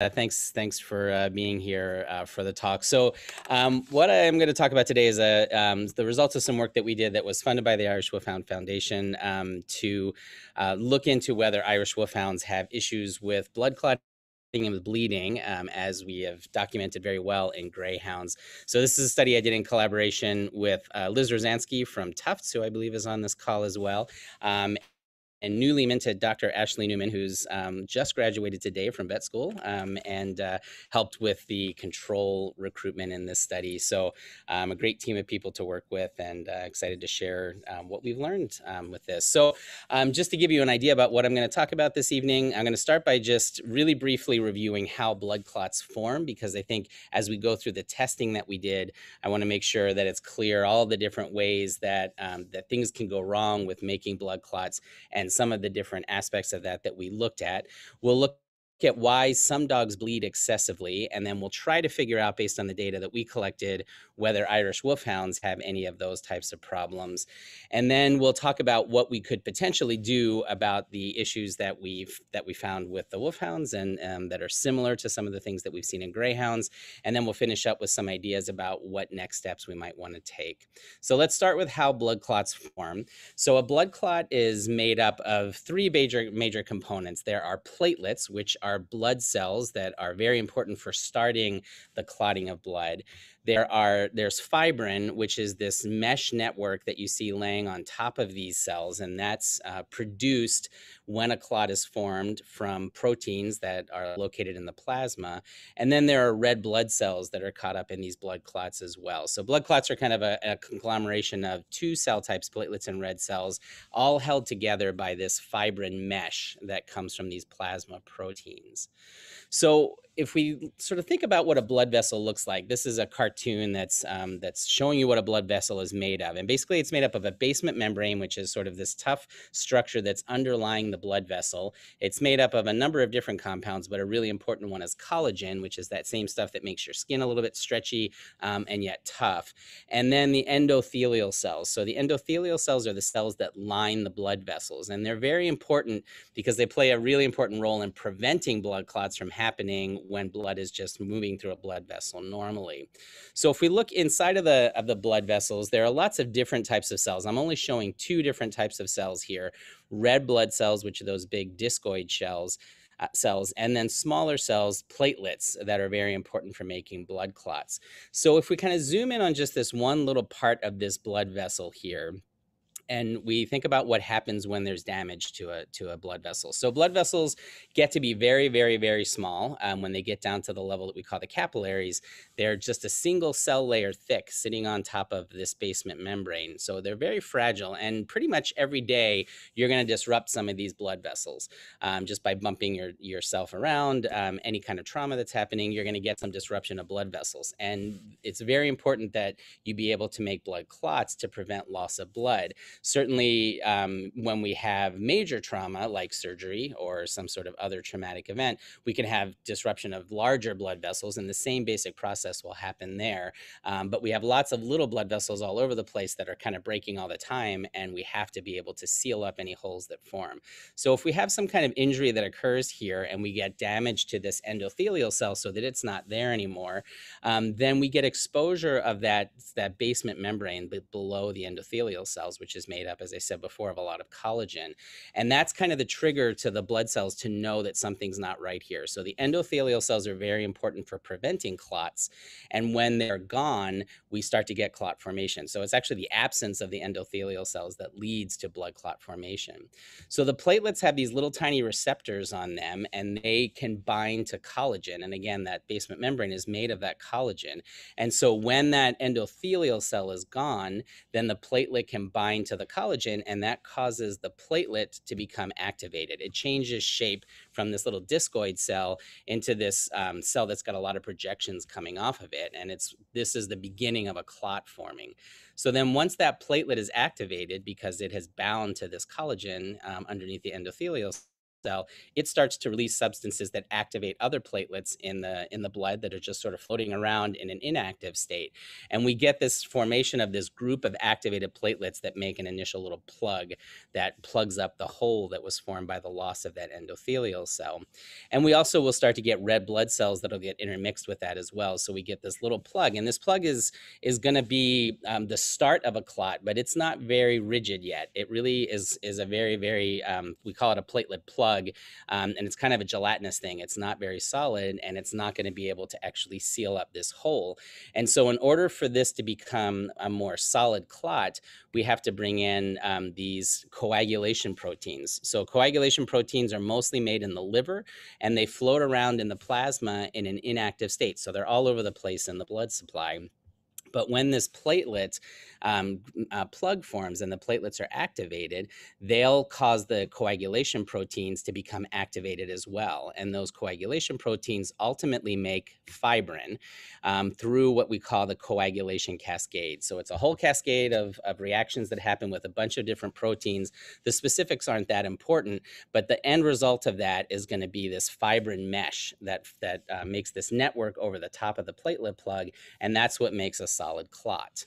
Uh, thanks, thanks for uh, being here uh, for the talk. So, um, what I'm going to talk about today is uh, um, the results of some work that we did that was funded by the Irish Wolfhound Foundation um, to uh, look into whether Irish Wolfhounds have issues with blood clotting and bleeding, um, as we have documented very well in greyhounds. So, this is a study I did in collaboration with uh, Liz Rozanski from Tufts, who I believe is on this call as well. Um, and newly minted Dr. Ashley Newman, who's um, just graduated today from vet school um, and uh, helped with the control recruitment in this study. So, um, a great team of people to work with, and uh, excited to share um, what we've learned um, with this. So, um, just to give you an idea about what I'm going to talk about this evening, I'm going to start by just really briefly reviewing how blood clots form, because I think as we go through the testing that we did, I want to make sure that it's clear all the different ways that that things can go wrong with making blood clots and and some of the different aspects of that that we looked at. We'll look at why some dogs bleed excessively, and then we'll try to figure out, based on the data that we collected, whether Irish Wolfhounds have any of those types of problems. And then we'll talk about what we could potentially do about the issues that we've that we found with the Wolfhounds and um, that are similar to some of the things that we've seen in Greyhounds. And then we'll finish up with some ideas about what next steps we might want to take. So let's start with how blood clots form. So a blood clot is made up of three major major components. There are platelets, which are are blood cells that are very important for starting the clotting of blood. There are there's fibrin, which is this mesh network that you see laying on top of these cells, and that's uh, produced when a clot is formed from proteins that are located in the plasma. And then there are red blood cells that are caught up in these blood clots as well. So blood clots are kind of a, a conglomeration of two cell types, platelets and red cells, all held together by this fibrin mesh that comes from these plasma proteins. So if we sort of think about what a blood vessel looks like, this is a cartoon that's um, that's showing you what a blood vessel is made of, and basically it's made up of a basement membrane, which is sort of this tough structure that's underlying the blood vessel. It's made up of a number of different compounds, but a really important one is collagen, which is that same stuff that makes your skin a little bit stretchy um, and yet tough. And then the endothelial cells. So the endothelial cells are the cells that line the blood vessels, and they're very important because they play a really important role in preventing blood clots from happening when blood is just moving through a blood vessel normally. So if we look inside of the of the blood vessels, there are lots of different types of cells. I'm only showing two different types of cells here. Red blood cells, which are those big discoid shells, uh, cells, and then smaller cells, platelets, that are very important for making blood clots. So if we kind of zoom in on just this one little part of this blood vessel here, and we think about what happens when there's damage to a to a blood vessel. So blood vessels get to be very, very, very small um, when they get down to the level that we call the capillaries. They're just a single cell layer thick, sitting on top of this basement membrane. So they're very fragile, and pretty much every day you're going to disrupt some of these blood vessels um, just by bumping your yourself around. Um, any kind of trauma that's happening, you're going to get some disruption of blood vessels, and it's very important that you be able to make blood clots to prevent loss of blood certainly um, when we have major trauma like surgery or some sort of other traumatic event, we can have disruption of larger blood vessels, and the same basic process will happen there. Um, but we have lots of little blood vessels all over the place that are kind of breaking all the time, and we have to be able to seal up any holes that form. So if we have some kind of injury that occurs here and we get damage to this endothelial cell so that it's not there anymore, um, then we get exposure of that, that basement membrane below the endothelial cells, which is made up, as I said before, of a lot of collagen. And that's kind of the trigger to the blood cells to know that something's not right here. So the endothelial cells are very important for preventing clots. And when they're gone, we start to get clot formation. So it's actually the absence of the endothelial cells that leads to blood clot formation. So the platelets have these little tiny receptors on them, and they can bind to collagen. And again, that basement membrane is made of that collagen. And so when that endothelial cell is gone, then the platelet can bind to the collagen, and that causes the platelet to become activated. It changes shape from this little discoid cell into this um, cell that's got a lot of projections coming off of it, and it's this is the beginning of a clot forming. So then, once that platelet is activated because it has bound to this collagen um, underneath the endothelial cell, it starts to release substances that activate other platelets in the in the blood that are just sort of floating around in an inactive state. And we get this formation of this group of activated platelets that make an initial little plug that plugs up the hole that was formed by the loss of that endothelial cell. And we also will start to get red blood cells that'll get intermixed with that as well. So we get this little plug, and this plug is is going to be um, the start of a clot, but it's not very rigid yet. It really is is a very very um, we call it a platelet plug plug um, and it's kind of a gelatinous thing. It's not very solid and it's not going to be able to actually seal up this hole. And so in order for this to become a more solid clot, we have to bring in um, these coagulation proteins. So coagulation proteins are mostly made in the liver and they float around in the plasma in an inactive state. So they're all over the place in the blood supply. But when this platelet um, uh, plug forms and the platelets are activated, they'll cause the coagulation proteins to become activated as well. And those coagulation proteins ultimately make fibrin um, through what we call the coagulation cascade. So it's a whole cascade of, of reactions that happen with a bunch of different proteins. The specifics aren't that important, but the end result of that is going to be this fibrin mesh that, that uh, makes this network over the top of the platelet plug. And that's what makes a solid clot.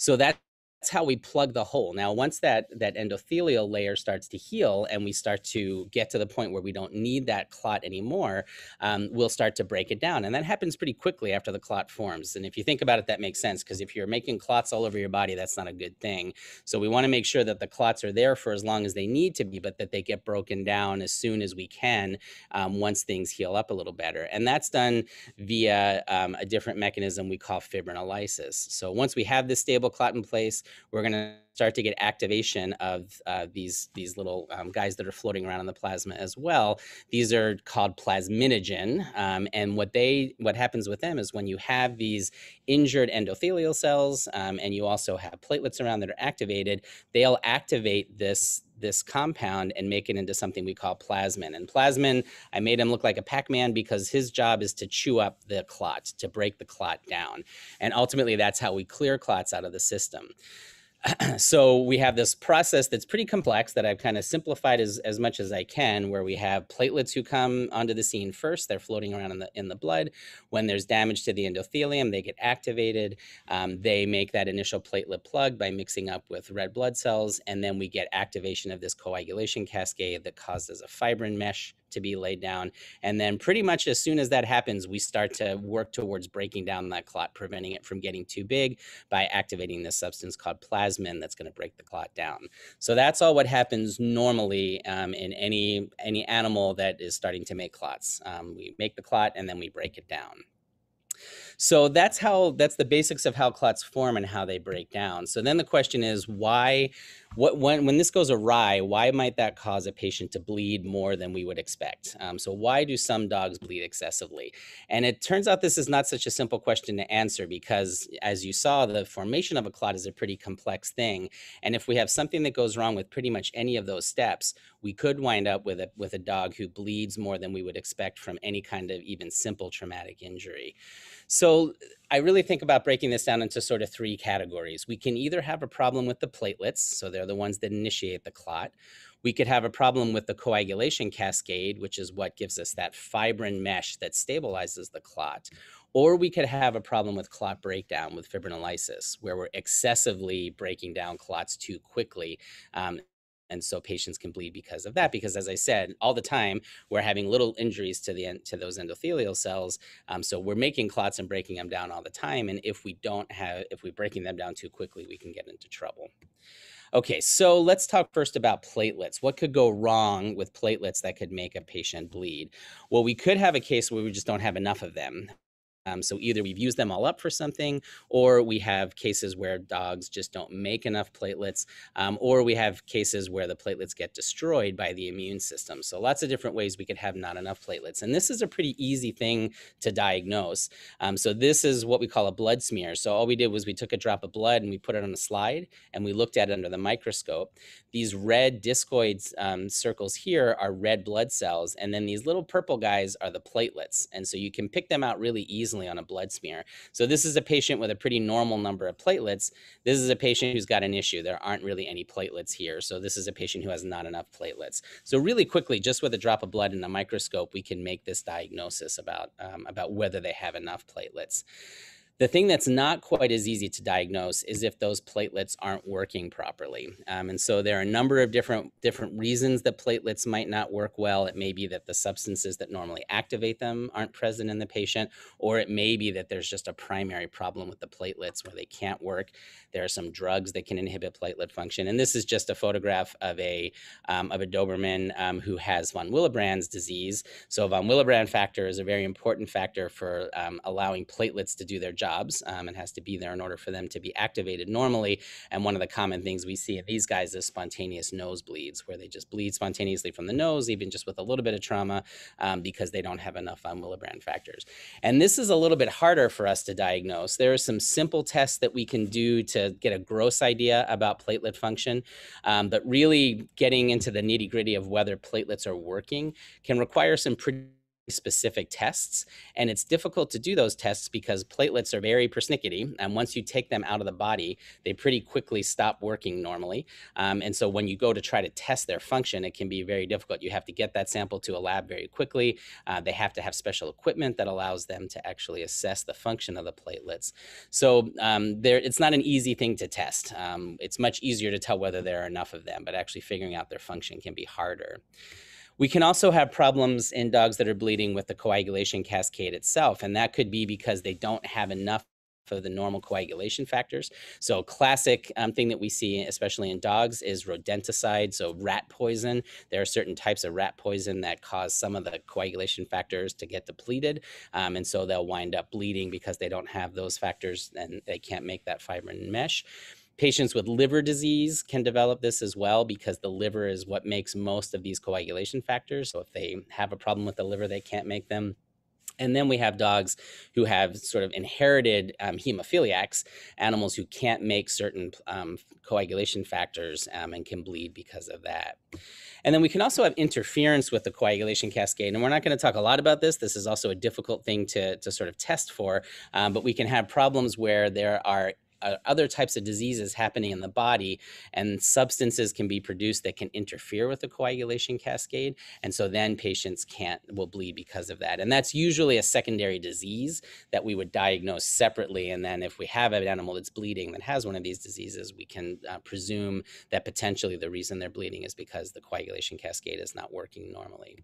So that that's how we plug the hole. Now, once that that endothelial layer starts to heal and we start to get to the point where we don't need that clot anymore, um, we'll start to break it down. And that happens pretty quickly after the clot forms. And if you think about it, that makes sense because if you're making clots all over your body, that's not a good thing. So we want to make sure that the clots are there for as long as they need to be, but that they get broken down as soon as we can um, once things heal up a little better. And that's done via um, a different mechanism we call fibrinolysis. So once we have this stable clot in place, we're going to start to get activation of uh, these these little um, guys that are floating around in the plasma as well. These are called plasminogen, um, and what they what happens with them is when you have these injured endothelial cells, um, and you also have platelets around that are activated, they'll activate this this compound and make it into something we call plasmin. And plasmin, I made him look like a Pac-Man because his job is to chew up the clot, to break the clot down. And ultimately, that's how we clear clots out of the system. so we have this process that's pretty complex that I've kind of simplified as, as much as I can, where we have platelets who come onto the scene first. They're floating around in the, in the blood. When there's damage to the endothelium, they get activated. Um, they make that initial platelet plug by mixing up with red blood cells. And then we get activation of this coagulation cascade that causes a fibrin mesh to be laid down. And then pretty much as soon as that happens, we start to work towards breaking down that clot, preventing it from getting too big by activating this substance called plasmin that's going to break the clot down. So that's all what happens normally um, in any, any animal that is starting to make clots. Um, we make the clot and then we break it down. So that's how that's the basics of how clots form and how they break down. So then the question is why what when when this goes awry, why might that cause a patient to bleed more than we would expect? Um, so why do some dogs bleed excessively? And it turns out this is not such a simple question to answer because as you saw, the formation of a clot is a pretty complex thing. And if we have something that goes wrong with pretty much any of those steps, we could wind up with a with a dog who bleeds more than we would expect from any kind of even simple traumatic injury. So I really think about breaking this down into sort of three categories. We can either have a problem with the platelets, so they're the ones that initiate the clot. We could have a problem with the coagulation cascade, which is what gives us that fibrin mesh that stabilizes the clot. Or we could have a problem with clot breakdown with fibrinolysis, where we're excessively breaking down clots too quickly um, and so patients can bleed because of that because as i said all the time we're having little injuries to the to those endothelial cells um, so we're making clots and breaking them down all the time and if we don't have if we're breaking them down too quickly we can get into trouble Okay, so let's talk first about platelets. What could go wrong with platelets that could make a patient bleed? Well, we could have a case where we just don't have enough of them. Um, so either we've used them all up for something, or we have cases where dogs just don't make enough platelets, um, or we have cases where the platelets get destroyed by the immune system. So lots of different ways we could have not enough platelets. And this is a pretty easy thing to diagnose. Um, so this is what we call a blood smear. So all we did was we took a drop of blood and we put it on a slide and we looked at it under the microscope. These red discoid um, circles here are red blood cells. And then these little purple guys are the platelets. And so you can pick them out really easily easily on a blood smear. So this is a patient with a pretty normal number of platelets. This is a patient who's got an issue. There aren't really any platelets here. So this is a patient who has not enough platelets. So really quickly, just with a drop of blood in a microscope, we can make this diagnosis about, um, about whether they have enough platelets. The thing that's not quite as easy to diagnose is if those platelets aren't working properly. Um, and so there are a number of different different reasons that platelets might not work well. It may be that the substances that normally activate them aren't present in the patient, or it may be that there's just a primary problem with the platelets where they can't work. There are some drugs that can inhibit platelet function. And this is just a photograph of a um, of a Doberman um, who has von Willebrand's disease. So von Willebrand factor is a very important factor for um, allowing platelets to do their job jobs um, and has to be there in order for them to be activated normally. And one of the common things we see in these guys is spontaneous nosebleeds, where they just bleed spontaneously from the nose, even just with a little bit of trauma, um, because they don't have enough von Willebrand factors. And this is a little bit harder for us to diagnose. There are some simple tests that we can do to get a gross idea about platelet function, um, but really getting into the nitty gritty of whether platelets are working can require some pretty specific tests. And it's difficult to do those tests because platelets are very persnickety. And once you take them out of the body, they pretty quickly stop working normally. Um, and so when you go to try to test their function, it can be very difficult. You have to get that sample to a lab very quickly. Uh, they have to have special equipment that allows them to actually assess the function of the platelets. So um, there, it's not an easy thing to test. Um, it's much easier to tell whether there are enough of them, but actually figuring out their function can be harder. We can also have problems in dogs that are bleeding with the coagulation cascade itself, and that could be because they don't have enough of the normal coagulation factors. So classic um, thing that we see, especially in dogs, is rodenticide, so rat poison. There are certain types of rat poison that cause some of the coagulation factors to get depleted, um, and so they'll wind up bleeding because they don't have those factors and they can't make that fibrin mesh. Patients with liver disease can develop this as well because the liver is what makes most of these coagulation factors. So if they have a problem with the liver, they can't make them. And then we have dogs who have sort of inherited um, hemophiliacs, animals who can't make certain um, coagulation factors um, and can bleed because of that. And then we can also have interference with the coagulation cascade. And we're not going to talk a lot about this. This is also a difficult thing to, to sort of test for, um, but we can have problems where there are uh, other types of diseases happening in the body and substances can be produced that can interfere with the coagulation cascade and so then patients can't will bleed because of that. And that's usually a secondary disease that we would diagnose separately and then if we have an animal that's bleeding that has one of these diseases we can uh, presume that potentially the reason they're bleeding is because the coagulation cascade is not working normally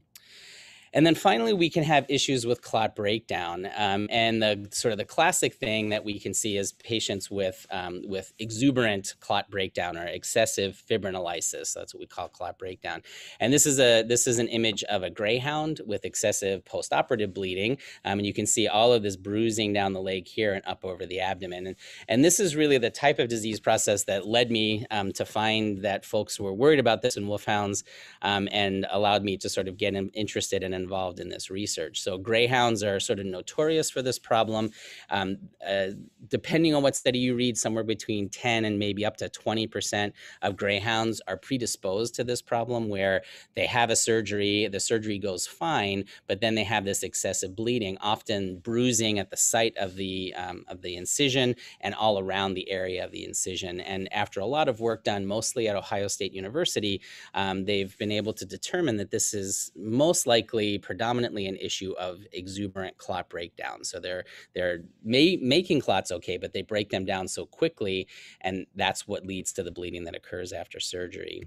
and then finally, we can have issues with clot breakdown. Um, and the sort of the classic thing that we can see is patients with, um, with exuberant clot breakdown or excessive fibrinolysis. That's what we call clot breakdown. And this is, a, this is an image of a greyhound with excessive postoperative bleeding. Um, and you can see all of this bruising down the leg here and up over the abdomen. And, and this is really the type of disease process that led me um, to find that folks were worried about this in wolfhounds um, and allowed me to sort of get interested in involved in this research. So greyhounds are sort of notorious for this problem. Um, uh, depending on what study you read, somewhere between 10 and maybe up to 20% of greyhounds are predisposed to this problem where they have a surgery, the surgery goes fine, but then they have this excessive bleeding, often bruising at the site of the, um, of the incision and all around the area of the incision. And after a lot of work done, mostly at Ohio State University, um, they've been able to determine that this is most likely predominantly an issue of exuberant clot breakdown. So they're they're making clots okay, but they break them down so quickly, and that's what leads to the bleeding that occurs after surgery.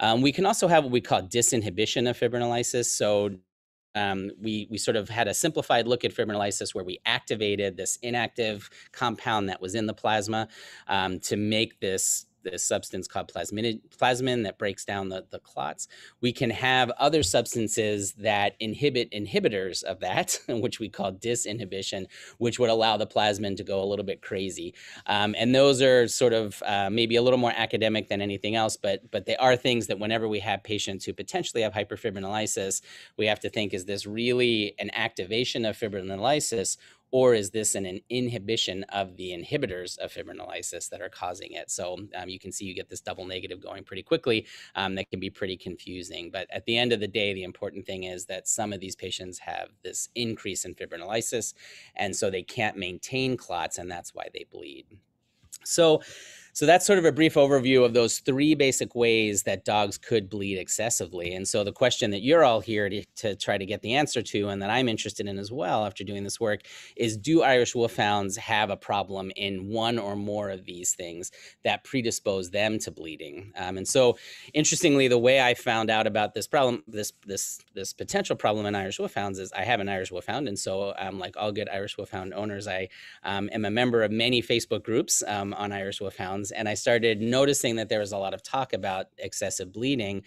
Um, we can also have what we call disinhibition of fibrinolysis. So um, we, we sort of had a simplified look at fibrinolysis where we activated this inactive compound that was in the plasma um, to make this this substance called plasmin, plasmin that breaks down the, the clots. We can have other substances that inhibit inhibitors of that, which we call disinhibition, which would allow the plasmin to go a little bit crazy. Um, and those are sort of uh, maybe a little more academic than anything else, but, but they are things that whenever we have patients who potentially have hyperfibrinolysis, we have to think, is this really an activation of fibrinolysis or is this an, an inhibition of the inhibitors of fibrinolysis that are causing it? So um, you can see you get this double negative going pretty quickly. Um, that can be pretty confusing. But at the end of the day, the important thing is that some of these patients have this increase in fibrinolysis, and so they can't maintain clots, and that's why they bleed. So so that's sort of a brief overview of those three basic ways that dogs could bleed excessively. And so the question that you're all here to, to try to get the answer to, and that I'm interested in as well after doing this work, is do Irish Wolfhounds have a problem in one or more of these things that predispose them to bleeding? Um, and so, interestingly, the way I found out about this problem, this this this potential problem in Irish Wolfhounds, is I have an Irish Wolfhound, and so um, like all good Irish Wolfhound owners, I um, am a member of many Facebook groups um, on Irish Wolfhounds and I started noticing that there was a lot of talk about excessive bleeding.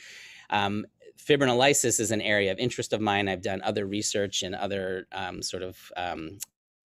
Um, fibrinolysis is an area of interest of mine. I've done other research and other um, sort of um,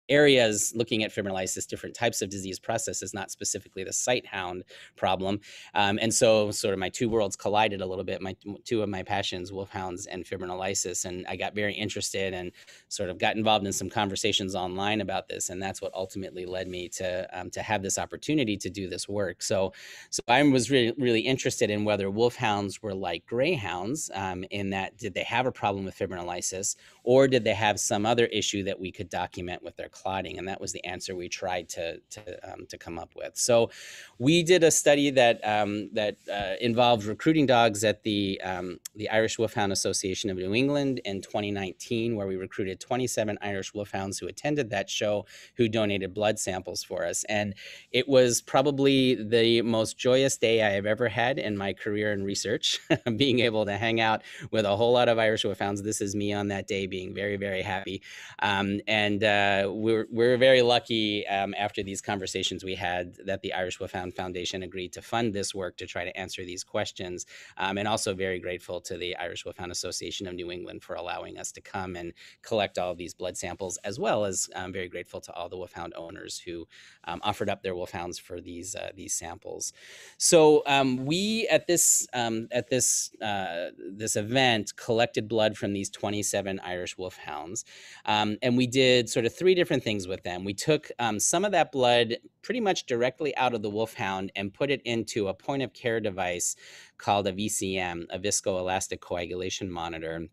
areas looking at fibrinolysis, different types of disease processes, not specifically the sight hound problem. Um, and so sort of my two worlds collided a little bit, my two of my passions, wolfhounds and fibrinolysis. And I got very interested and sort of got involved in some conversations online about this. And that's what ultimately led me to, um, to have this opportunity to do this work. So, so I was really, really interested in whether wolfhounds were like greyhounds um, in that did they have a problem with fibrinolysis or did they have some other issue that we could document with their clotting? And that was the answer we tried to, to, um, to come up with. So we did a study that, um, that uh, involved recruiting dogs at the, um, the Irish Wolfhound Association of New England in 2019, where we recruited 27 Irish Wolfhounds who attended that show who donated blood samples for us. And it was probably the most joyous day I have ever had in my career in research, being able to hang out with a whole lot of Irish Wolfhounds. This is me on that day being very, very happy. Um, and uh, we're, we're very lucky um, after these conversations we had that the Irish Wolfhound Foundation agreed to fund this work to try to answer these questions. Um, and also very grateful to the Irish Wolfhound Association of New England for allowing us to come and collect all these blood samples, as well as I'm um, very grateful to all the Wolfhound owners who um, offered up their Wolfhounds for these uh, these samples. So um, we at this at this uh, this event collected blood from these 27 Irish Irish Wolfhounds. Um, and we did sort of three different things with them. We took um, some of that blood pretty much directly out of the Wolfhound and put it into a point of care device called a VCM, a viscoelastic coagulation monitor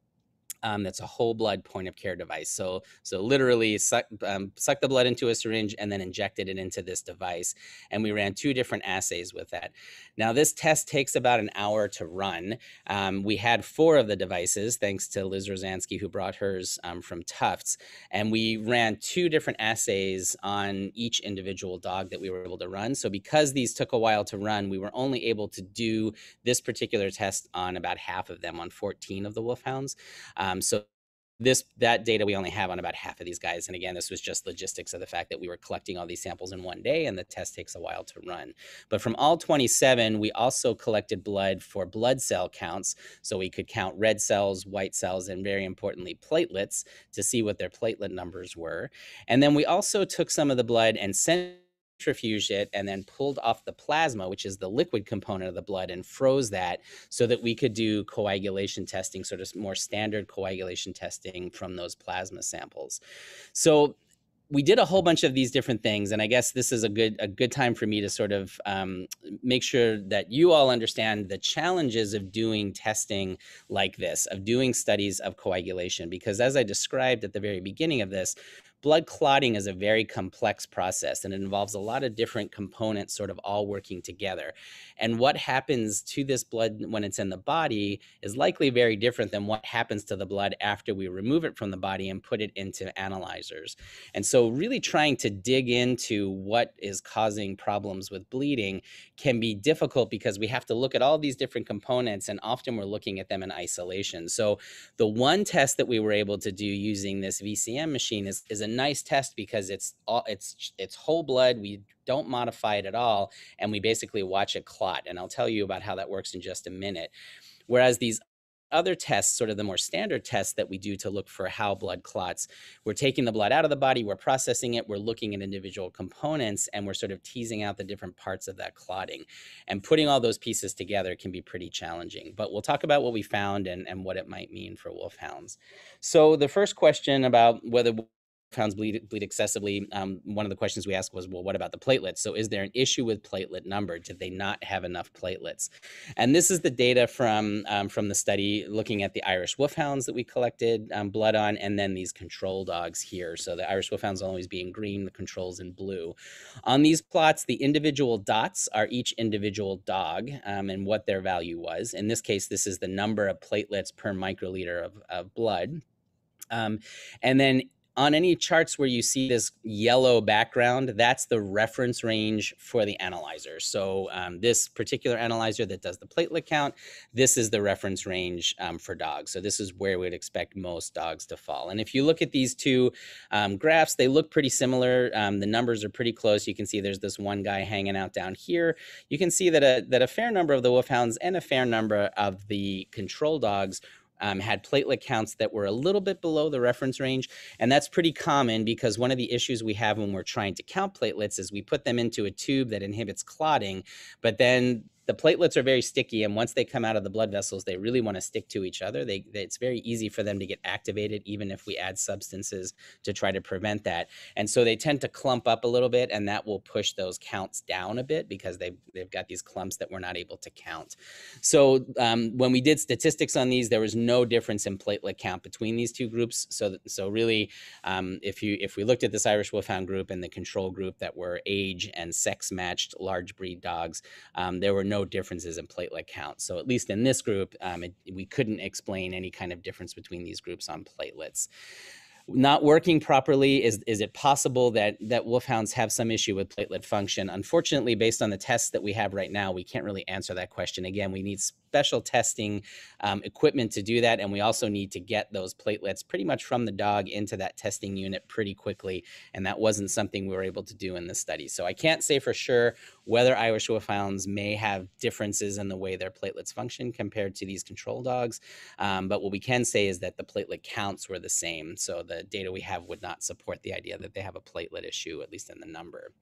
um, that's a whole blood point of care device. So, so literally suck, um, suck the blood into a syringe and then injected it into this device. And we ran two different assays with that. Now, this test takes about an hour to run. Um, we had four of the devices, thanks to Liz Rozanski, who brought hers um, from Tufts. And we ran two different assays on each individual dog that we were able to run. So because these took a while to run, we were only able to do this particular test on about half of them, on 14 of the wolfhounds. Um, Um, so this that data we only have on about half of these guys and again this was just logistics of the fact that we were collecting all these samples in one day and the test takes a while to run. But from all 27 we also collected blood for blood cell counts so we could count red cells white cells and very importantly platelets to see what their platelet numbers were. And then we also took some of the blood and sent centrifuged it and then pulled off the plasma, which is the liquid component of the blood, and froze that so that we could do coagulation testing, sort of more standard coagulation testing from those plasma samples. So we did a whole bunch of these different things and i guess this is a good a good time for me to sort of um, make sure that you all understand the challenges of doing testing like this of doing studies of coagulation because as i described at the very beginning of this blood clotting is a very complex process and it involves a lot of different components sort of all working together. And what happens to this blood when it's in the body is likely very different than what happens to the blood after we remove it from the body and put it into analyzers. And so really trying to dig into what is causing problems with bleeding can be difficult because we have to look at all these different components and often we're looking at them in isolation. So the one test that we were able to do using this VCM machine is, is a nice test because it's all it's it's whole blood. We don't modify it at all, and we basically watch it clot. And I'll tell you about how that works in just a minute. Whereas these other tests, sort of the more standard tests that we do to look for how blood clots, we're taking the blood out of the body, we're processing it, we're looking at individual components, and we're sort of teasing out the different parts of that clotting. And putting all those pieces together can be pretty challenging. But we'll talk about what we found and, and what it might mean for wolfhounds. So the first question about whether wolfhounds bleed bleed excessively, um, one of the questions we asked was, well, what about the platelets? So is there an issue with platelet number? Did they not have enough platelets? And this is the data from um, from the study looking at the Irish wolfhounds that we collected um, blood on, and then these control dogs here. So the Irish wolfhounds always being green, the controls in blue. On these plots, the individual dots are each individual dog um, and what their value was. In this case, this is the number of platelets per microliter of, of blood. Um, and then on any charts where you see this yellow background, that's the reference range for the analyzer. So um, this particular analyzer that does the platelet count, this is the reference range um, for dogs. So this is where we'd expect most dogs to fall. And if you look at these two um, graphs, they look pretty similar. Um, the numbers are pretty close. You can see there's this one guy hanging out down here. You can see that a, that a fair number of the wolfhounds and a fair number of the control dogs um, had platelet counts that were a little bit below the reference range. And that's pretty common because one of the issues we have when we're trying to count platelets is we put them into a tube that inhibits clotting, but then the platelets are very sticky and once they come out of the blood vessels they really want to stick to each other. They, they, it's very easy for them to get activated even if we add substances to try to prevent that. And so they tend to clump up a little bit and that will push those counts down a bit because they've, they've got these clumps that we're not able to count. So um, when we did statistics on these there was no difference in platelet count between these two groups. So so really um, if you if we looked at this irish wolfhound group and the control group that were age and sex matched large breed dogs um, there were no no differences in platelet count. So at least in this group, um, it, we couldn't explain any kind of difference between these groups on platelets not working properly is is it possible that that wolfhounds have some issue with platelet function unfortunately based on the tests that we have right now we can't really answer that question again we need special testing um, equipment to do that. And we also need to get those platelets pretty much from the dog into that testing unit pretty quickly. And that wasn't something we were able to do in the study. So I can't say for sure whether Irish Wolfhounds may have differences in the way their platelets function compared to these control dogs. Um, but what we can say is that the platelet counts were the same. So the data we have would not support the idea that they have a platelet issue, at least in the number.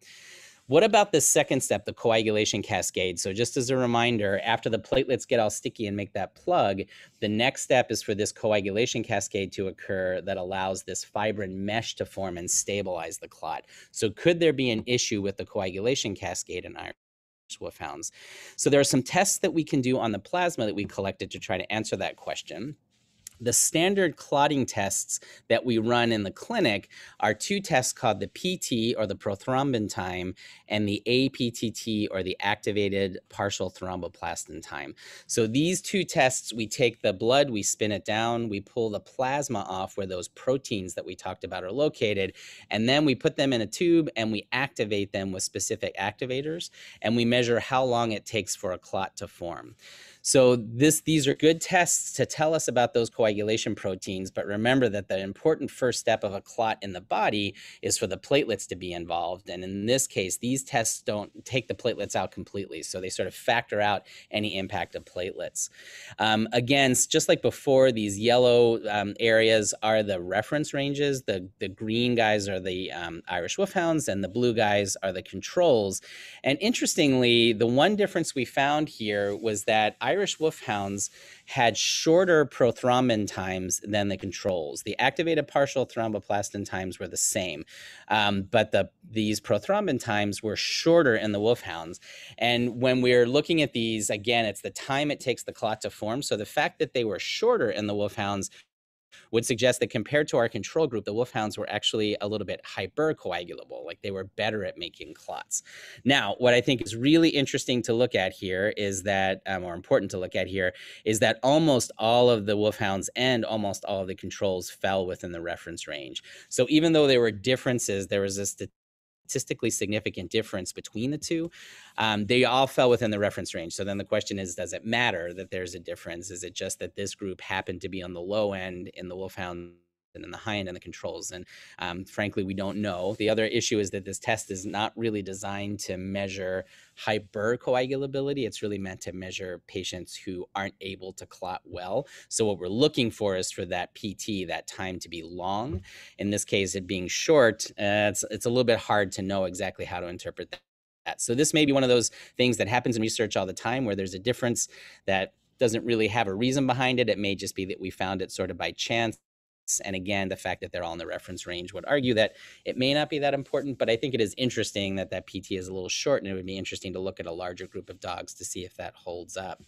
What about the second step, the coagulation cascade? So just as a reminder, after the platelets get all sticky and make that plug, the next step is for this coagulation cascade to occur that allows this fibrin mesh to form and stabilize the clot. So could there be an issue with the coagulation cascade in Irish wolfhounds? So there are some tests that we can do on the plasma that we collected to try to answer that question the standard clotting tests that we run in the clinic are two tests called the PT or the prothrombin time and the APTT or the activated partial thromboplastin time. So these two tests, we take the blood, we spin it down, we pull the plasma off where those proteins that we talked about are located, and then we put them in a tube and we activate them with specific activators and we measure how long it takes for a clot to form. So this these are good tests to tell us about those coagulation proteins, but remember that the important first step of a clot in the body is for the platelets to be involved. And in this case, these tests don't take the platelets out completely. So they sort of factor out any impact of platelets. Um, again, just like before, these yellow um, areas are the reference ranges. The, the green guys are the um, Irish Wolfhounds and the blue guys are the controls. And interestingly, the one difference we found here was that Irish Wolfhounds had shorter prothrombin times than the controls. The activated partial thromboplastin times were the same, um, but the these prothrombin times were shorter in the Wolfhounds. And when we're looking at these, again, it's the time it takes the clot to form. So the fact that they were shorter in the Wolfhounds would suggest that compared to our control group, the wolfhounds were actually a little bit hypercoagulable, like they were better at making clots. Now, what I think is really interesting to look at here is that, um, or important to look at here, is that almost all of the wolfhounds and almost all of the controls fell within the reference range. So even though there were differences, there was a statistically significant difference between the two, um, they all fell within the reference range. So then the question is, does it matter that there's a difference? Is it just that this group happened to be on the low end in the wolfhound and in the high end and the controls. And um, frankly, we don't know. The other issue is that this test is not really designed to measure hypercoagulability. It's really meant to measure patients who aren't able to clot well. So what we're looking for is for that PT, that time to be long. In this case, it being short, uh, it's, it's a little bit hard to know exactly how to interpret that. So this may be one of those things that happens in research all the time where there's a difference that doesn't really have a reason behind it. It may just be that we found it sort of by chance And again, the fact that they're all in the reference range would argue that it may not be that important, but I think it is interesting that that PT is a little short and it would be interesting to look at a larger group of dogs to see if that holds up.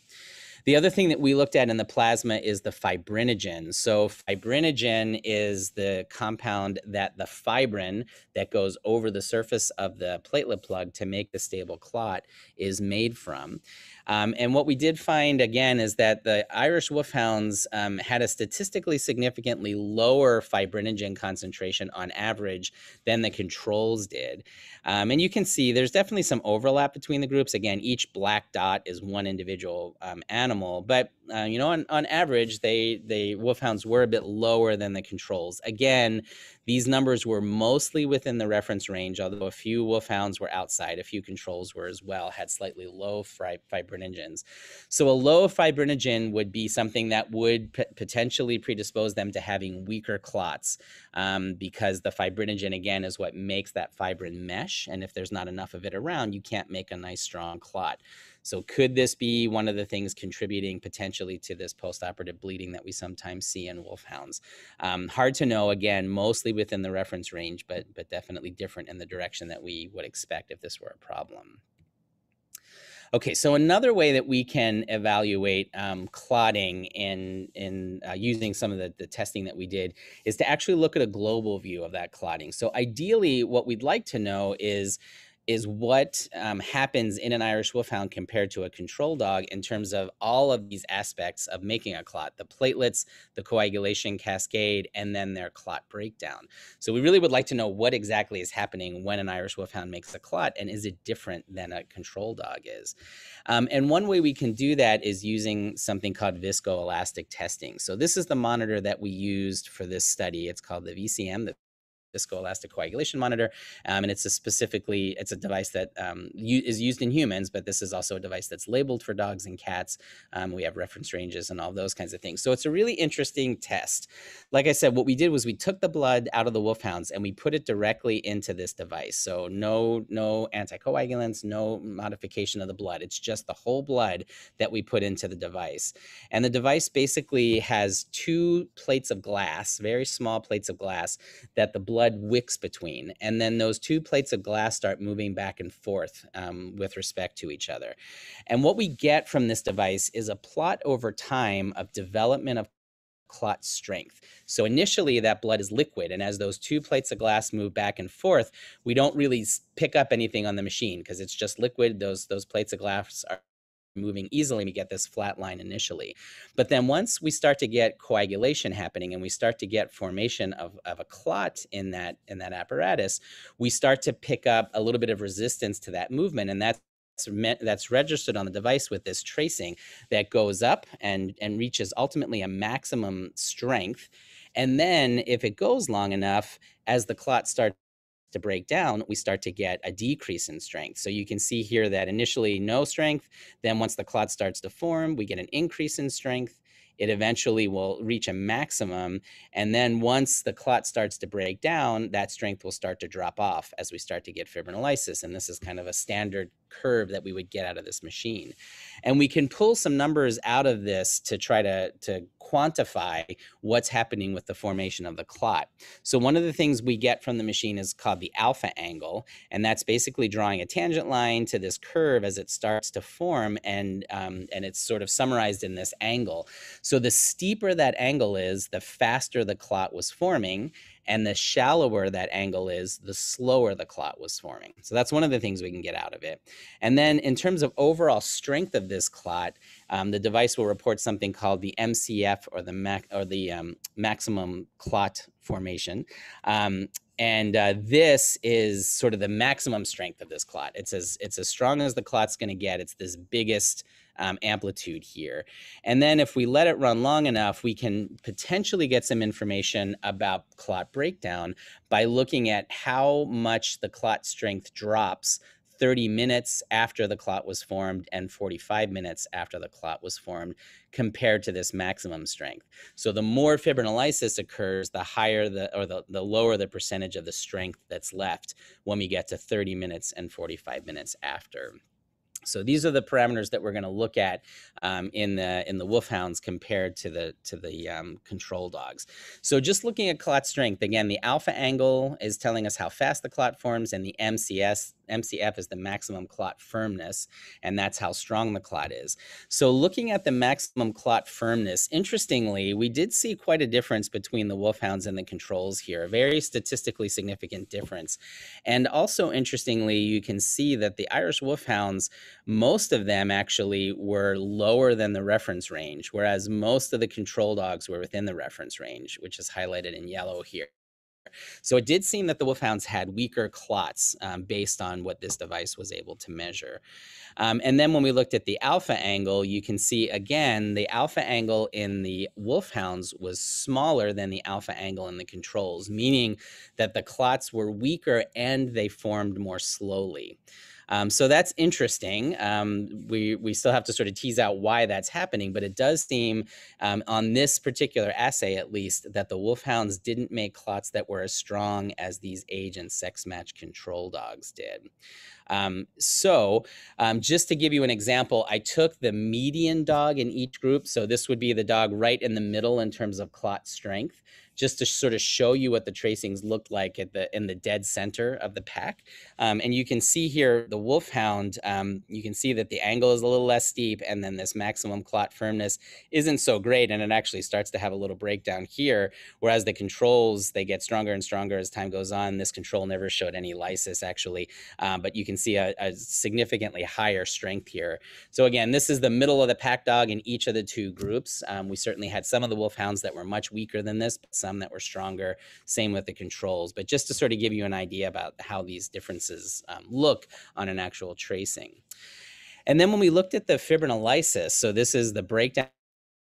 The other thing that we looked at in the plasma is the fibrinogen. So fibrinogen is the compound that the fibrin that goes over the surface of the platelet plug to make the stable clot is made from. Um, and what we did find again is that the Irish Wolfhounds um, had a statistically significantly lower fibrinogen concentration on average than the controls did. Um, and you can see there's definitely some overlap between the groups. Again, each black dot is one individual um, animal, but uh, you know, on, on average, they the wolfhounds were a bit lower than the controls. Again, these numbers were mostly within the reference range, although a few wolfhounds were outside. A few controls were as well, had slightly low fibrinogens. So a low fibrinogen would be something that would potentially predispose them to having weaker clots um, because the fibrinogen, again, is what makes that fibrin mesh. And if there's not enough of it around, you can't make a nice strong clot. So could this be one of the things contributing potentially to this postoperative bleeding that we sometimes see in wolfhounds? Um, hard to know. Again, mostly within the reference range, but but definitely different in the direction that we would expect if this were a problem. Okay, so another way that we can evaluate um, clotting in in uh, using some of the, the testing that we did is to actually look at a global view of that clotting. So ideally, what we'd like to know is is what um, happens in an Irish Wolfhound compared to a control dog in terms of all of these aspects of making a clot the platelets, the coagulation cascade, and then their clot breakdown. So, we really would like to know what exactly is happening when an Irish Wolfhound makes a clot, and is it different than a control dog is? Um, and one way we can do that is using something called viscoelastic testing. So, this is the monitor that we used for this study. It's called the VCM, the viscoelastic coagulation monitor, um, and it's a specifically it's a device that um, is used in humans, but this is also a device that's labeled for dogs and cats. Um, we have reference ranges and all those kinds of things. So it's a really interesting test. Like I said, what we did was we took the blood out of the wolfhounds and we put it directly into this device. So no no anticoagulants, no modification of the blood. It's just the whole blood that we put into the device, and the device basically has two plates of glass, very small plates of glass that the blood blood wicks between. And then those two plates of glass start moving back and forth um, with respect to each other. And what we get from this device is a plot over time of development of clot strength. So initially that blood is liquid and as those two plates of glass move back and forth, we don't really pick up anything on the machine because it's just liquid. Those those plates of glass are moving easily we get this flat line initially. But then once we start to get coagulation happening and we start to get formation of, of a clot in that in that apparatus we start to pick up a little bit of resistance to that movement. And that's that's registered on the device with this tracing that goes up and and reaches ultimately a maximum strength. And then if it goes long enough as the clot starts to break down, we start to get a decrease in strength. So you can see here that initially no strength, then once the clot starts to form, we get an increase in strength. It eventually will reach a maximum. And then once the clot starts to break down, that strength will start to drop off as we start to get fibrinolysis. And this is kind of a standard curve that we would get out of this machine. And we can pull some numbers out of this to try to, to quantify what's happening with the formation of the clot. So one of the things we get from the machine is called the alpha angle, and that's basically drawing a tangent line to this curve as it starts to form, and, um, and it's sort of summarized in this angle. So the steeper that angle is, the faster the clot was forming, and the shallower that angle is, the slower the clot was forming. So that's one of the things we can get out of it. And then in terms of overall strength of this clot, um, the device will report something called the MCF or the mac or the um, maximum clot formation. Um, and uh, this is sort of the maximum strength of this clot. It's as it's as strong as the clot's going to get. It's this biggest um, amplitude here. And then if we let it run long enough, we can potentially get some information about clot breakdown by looking at how much the clot strength drops 30 minutes after the clot was formed and 45 minutes after the clot was formed compared to this maximum strength. So the more fibrinolysis occurs, the higher the or the, the lower the percentage of the strength that's left when we get to 30 minutes and 45 minutes after. So these are the parameters that we're going to look at um, in the in the wolfhounds compared to the to the um, control dogs. So just looking at clot strength again, the alpha angle is telling us how fast the clot forms, and the MCS MCF is the maximum clot firmness, and that's how strong the clot is. So looking at the maximum clot firmness, interestingly, we did see quite a difference between the wolfhounds and the controls here, a very statistically significant difference. And also interestingly, you can see that the Irish wolfhounds, most of them actually were lower than the reference range, whereas most of the control dogs were within the reference range, which is highlighted in yellow here. So it did seem that the wolfhounds had weaker clots um, based on what this device was able to measure. Um, and then when we looked at the alpha angle, you can see again, the alpha angle in the wolfhounds was smaller than the alpha angle in the controls, meaning that the clots were weaker and they formed more slowly. Um, so that's interesting. Um, we we still have to sort of tease out why that's happening, but it does seem um, on this particular assay, at least, that the wolfhounds didn't make clots that were as strong as these age and sex match control dogs did. Um, so um, just to give you an example, I took the median dog in each group. So this would be the dog right in the middle in terms of clot strength just to sort of show you what the tracings looked like at the in the dead center of the pack. Um, and you can see here the wolfhound, um, you can see that the angle is a little less steep and then this maximum clot firmness isn't so great and it actually starts to have a little breakdown here. Whereas the controls, they get stronger and stronger as time goes on. This control never showed any lysis actually, um, but you can see a, a significantly higher strength here. So again, this is the middle of the pack dog in each of the two groups. Um, we certainly had some of the wolfhounds that were much weaker than this, but some that were stronger. Same with the controls. But just to sort of give you an idea about how these differences um, look on an actual tracing. And then when we looked at the fibrinolysis, so this is the breakdown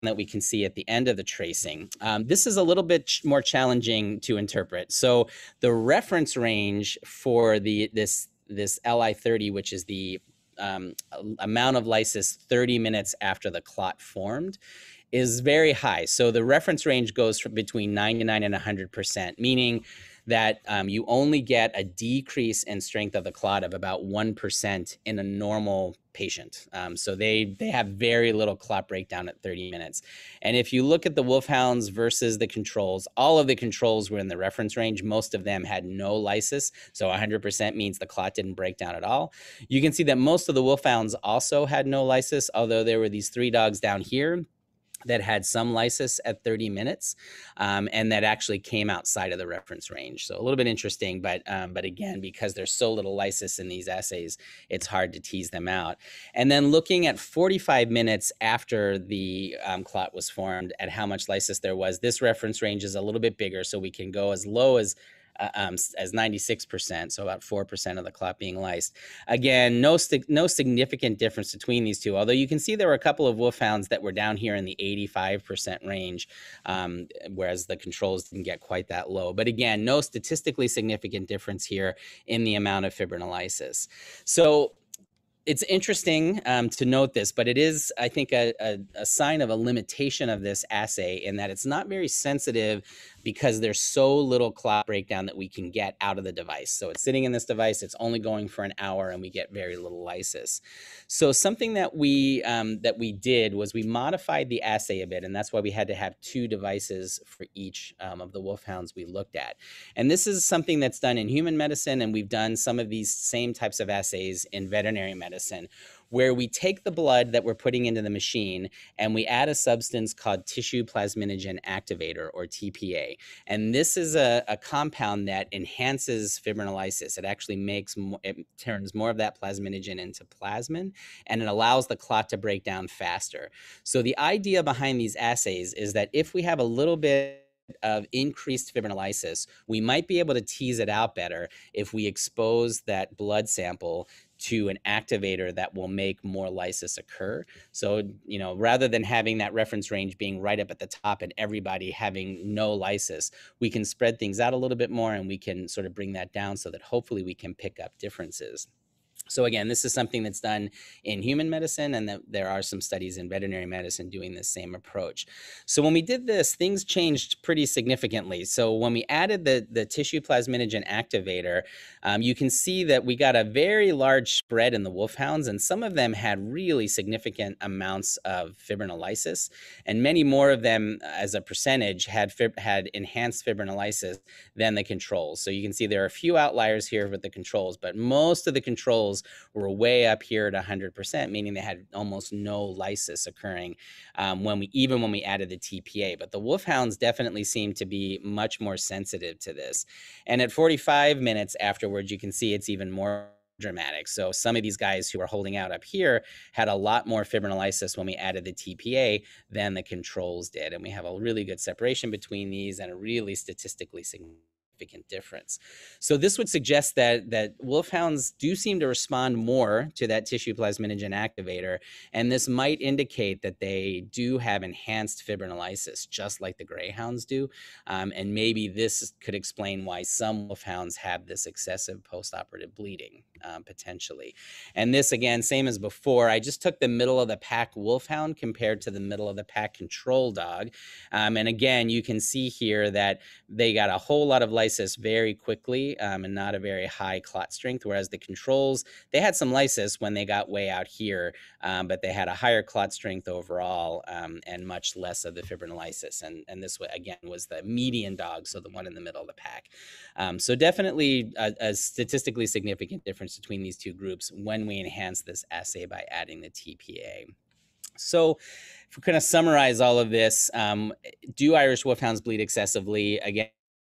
that we can see at the end of the tracing. Um, this is a little bit ch more challenging to interpret. So the reference range for the this this LI30, which is the um, amount of lysis 30 minutes after the clot formed, is very high. So the reference range goes from between 99 and 100%, meaning that um, you only get a decrease in strength of the clot of about 1% in a normal patient. Um, so they, they have very little clot breakdown at 30 minutes. And if you look at the wolfhounds versus the controls, all of the controls were in the reference range. Most of them had no lysis. So 100% means the clot didn't break down at all. You can see that most of the wolfhounds also had no lysis, although there were these three dogs down here that had some lysis at 30 minutes um, and that actually came outside of the reference range. So a little bit interesting, but um, but again, because there's so little lysis in these assays, it's hard to tease them out. And then looking at 45 minutes after the um, clot was formed at how much lysis there was, this reference range is a little bit bigger, so we can go as low as uh, um, as 96%, so about 4% of the clot being lysed. Again, no, no significant difference between these two, although you can see there were a couple of wolfhounds that were down here in the 85% range, um, whereas the controls didn't get quite that low. But again, no statistically significant difference here in the amount of fibrinolysis. So it's interesting um, to note this, but it is, I think, a, a, a, sign of a limitation of this assay in that it's not very sensitive because there's so little clot breakdown that we can get out of the device. So it's sitting in this device, it's only going for an hour, and we get very little lysis. So something that we um, that we did was we modified the assay a bit, and that's why we had to have two devices for each um, of the wolfhounds we looked at. And this is something that's done in human medicine, and we've done some of these same types of assays in veterinary medicine where we take the blood that we're putting into the machine and we add a substance called tissue plasminogen activator or TPA. And this is a, a compound that enhances fibrinolysis. It actually makes, it turns more of that plasminogen into plasmin and it allows the clot to break down faster. So the idea behind these assays is that if we have a little bit of increased fibrinolysis, we might be able to tease it out better if we expose that blood sample to an activator that will make more lysis occur. So, you know, rather than having that reference range being right up at the top and everybody having no lysis, we can spread things out a little bit more and we can sort of bring that down so that hopefully we can pick up differences. So again, this is something that's done in human medicine, and that there are some studies in veterinary medicine doing the same approach. So when we did this, things changed pretty significantly. So when we added the the tissue plasminogen activator, um, you can see that we got a very large spread in the wolfhounds, and some of them had really significant amounts of fibrinolysis, and many more of them, uh, as a percentage, had fib- had enhanced fibrinolysis than the controls. So you can see there are a few outliers here with the controls, but most of the controls were way up here at 100%, meaning they had almost no lysis occurring um, when we even when we added the TPA. But the wolfhounds definitely seem to be much more sensitive to this. And at 45 minutes afterwards, you can see it's even more dramatic. So some of these guys who are holding out up here had a lot more fibrinolysis when we added the TPA than the controls did. And we have a really good separation between these and a really statistically significant significant difference. So this would suggest that that wolfhounds do seem to respond more to that tissue plasminogen activator, and this might indicate that they do have enhanced fibrinolysis, just like the greyhounds do. Um, and maybe this could explain why some wolfhounds have this excessive postoperative bleeding um, potentially. And this again, same as before. I just took the middle of the pack wolfhound compared to the middle of the pack control dog, um, and again, you can see here that they got a whole lot of light lysis very quickly um, and not a very high clot strength. Whereas the controls, they had some lysis when they got way out here, um, but they had a higher clot strength overall um, and much less of the fibrinolysis. And, and this, again, was the median dog, so the one in the middle of the pack. Um, so definitely a, a statistically significant difference between these two groups when we enhance this assay by adding the TPA. So, if we kind of summarize all of this, um, do Irish Wolfhounds bleed excessively? Again,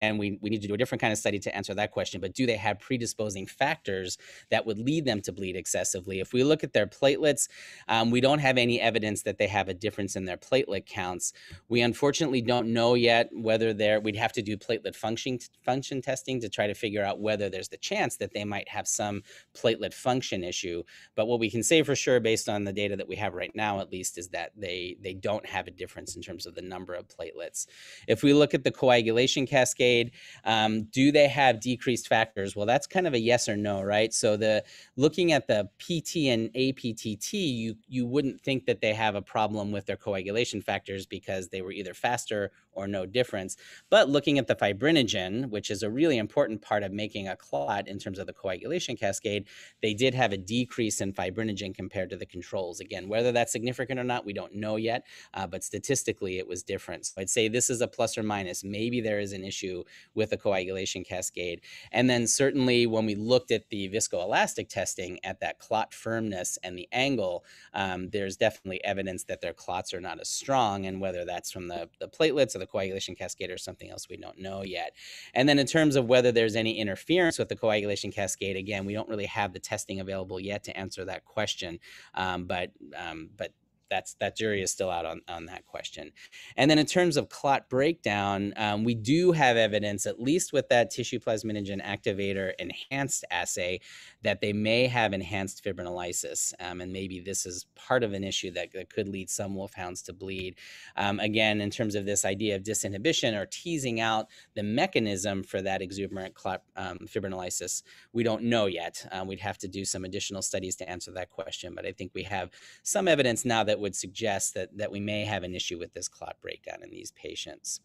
and we, we need to do a different kind of study to answer that question but do they have predisposing factors that would lead them to bleed excessively? If we look at their platelets um, we don't have any evidence that they have a difference in their platelet counts. We unfortunately don't know yet whether they're we'd have to do platelet function function testing to try to figure out whether there's the chance that they might have some platelet function issue. But what we can say for sure based on the data that we have right now at least is that they they don't have a difference in terms of the number of platelets. If we look at the coagulation cascade cascade. Um, do they have decreased factors? Well, that's kind of a yes or no, right? So the looking at the PT and APTT, you you wouldn't think that they have a problem with their coagulation factors because they were either faster or no difference. But looking at the fibrinogen, which is a really important part of making a clot in terms of the coagulation cascade, they did have a decrease in fibrinogen compared to the controls. Again, whether that's significant or not, we don't know yet, uh, but statistically it was different. So I'd say this is a plus or minus. Maybe there is an issue with the coagulation cascade. And then certainly when we looked at the viscoelastic testing at that clot firmness and the angle, um, there's definitely evidence that their clots are not as strong. And whether that's from the, the platelets or the coagulation cascade or something else we don't know yet. And then in terms of whether there's any interference with the coagulation cascade, again, we don't really have the testing available yet to answer that question. Um, but um, but that's that jury is still out on, on that question. And then in terms of clot breakdown, um, we do have evidence, at least with that tissue plasminogen activator enhanced assay, that they may have enhanced fibrinolysis. Um, and maybe this is part of an issue that, that could lead some wolfhounds to bleed. Um, again, in terms of this idea of disinhibition or teasing out the mechanism for that exuberant clot um, fibrinolysis, we don't know yet. Um, we'd have to do some additional studies to answer that question. But I think we have some evidence now that would suggest that, that we may have an issue with this clot breakdown in these patients.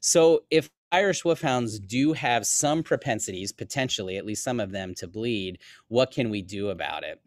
So if Irish Wolfhounds do have some propensities, potentially, at least some of them, to bleed, what can we do about it?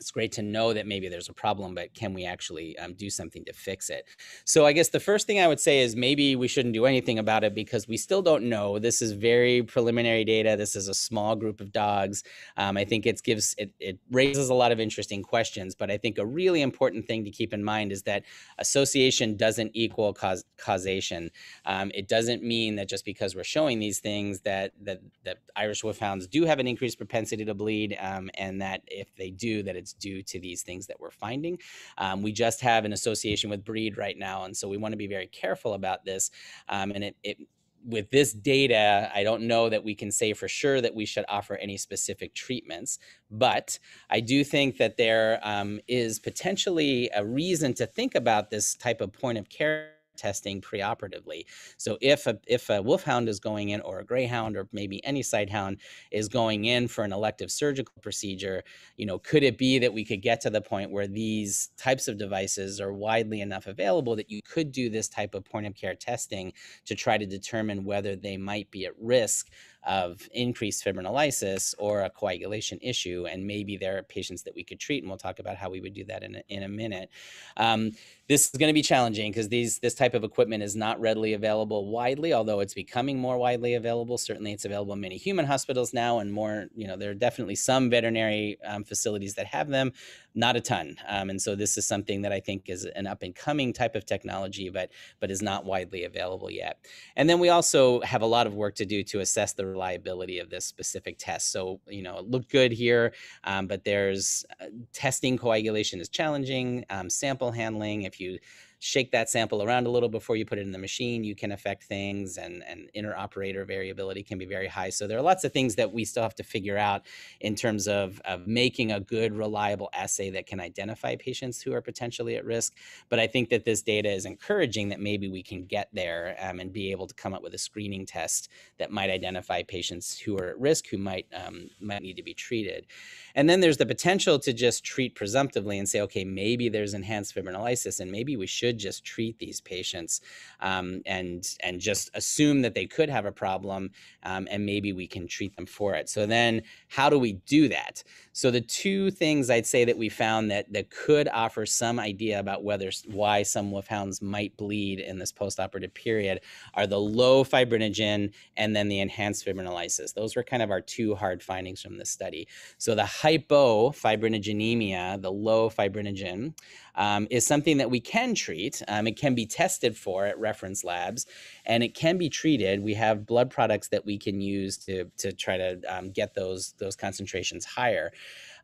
It's great to know that maybe there's a problem, but can we actually um, do something to fix it? So I guess the first thing I would say is maybe we shouldn't do anything about it because we still don't know. This is very preliminary data. This is a small group of dogs. Um, I think it gives it, it raises a lot of interesting questions, but I think a really important thing to keep in mind is that association doesn't equal cause, causation. Um, it doesn't mean that just because we're showing these things that that that Irish Wolfhounds do have an increased propensity to bleed, um, and that if they do, that it's due to these things that we're finding. Um, we just have an association with breed right now, and so we want to be very careful about this. Um, and it, it with this data, I don't know that we can say for sure that we should offer any specific treatments, but I do think that there um, is potentially a reason to think about this type of point of care testing preoperatively. So if a if a wolfhound is going in, or a greyhound, or maybe any sighthound is going in for an elective surgical procedure, you know, could it be that we could get to the point where these types of devices are widely enough available that you could do this type of point of care testing to try to determine whether they might be at risk of increased fibrinolysis or a coagulation issue. And maybe there are patients that we could treat, and we'll talk about how we would do that in a, in a minute. Um, this is going to be challenging because these this type of equipment is not readily available widely, although it's becoming more widely available. Certainly, it's available in many human hospitals now, and more. You know, there are definitely some veterinary um, facilities that have them, not a ton. Um, and so this is something that I think is an up and coming type of technology, but but is not widely available yet. And then we also have a lot of work to do to assess the reliability of this specific test. So you know, it looked good here, um, but there's uh, testing coagulation is challenging. Um, sample handling, if you shake that sample around a little before you put it in the machine, you can affect things and, and inter-operator variability can be very high. So there are lots of things that we still have to figure out in terms of, of making a good, reliable assay that can identify patients who are potentially at risk. But I think that this data is encouraging that maybe we can get there um, and be able to come up with a screening test that might identify patients who are at risk, who might, um, might need to be treated. And then there's the potential to just treat presumptively and say, okay, maybe there's enhanced fibrinolysis and maybe we should just treat these patients um, and, and just assume that they could have a problem um, and maybe we can treat them for it. So then how do we do that? So the two things I'd say that we found that, that could offer some idea about whether why some wolfhounds might bleed in this postoperative period are the low fibrinogen and then the enhanced fibrinolysis. Those were kind of our two hard findings from this study. So the hypofibrinogenemia, the low fibrinogen, um, is something that we can treat. Um, it can be tested for at reference labs, and it can be treated. We have blood products that we can use to to try to um, get those those concentrations higher.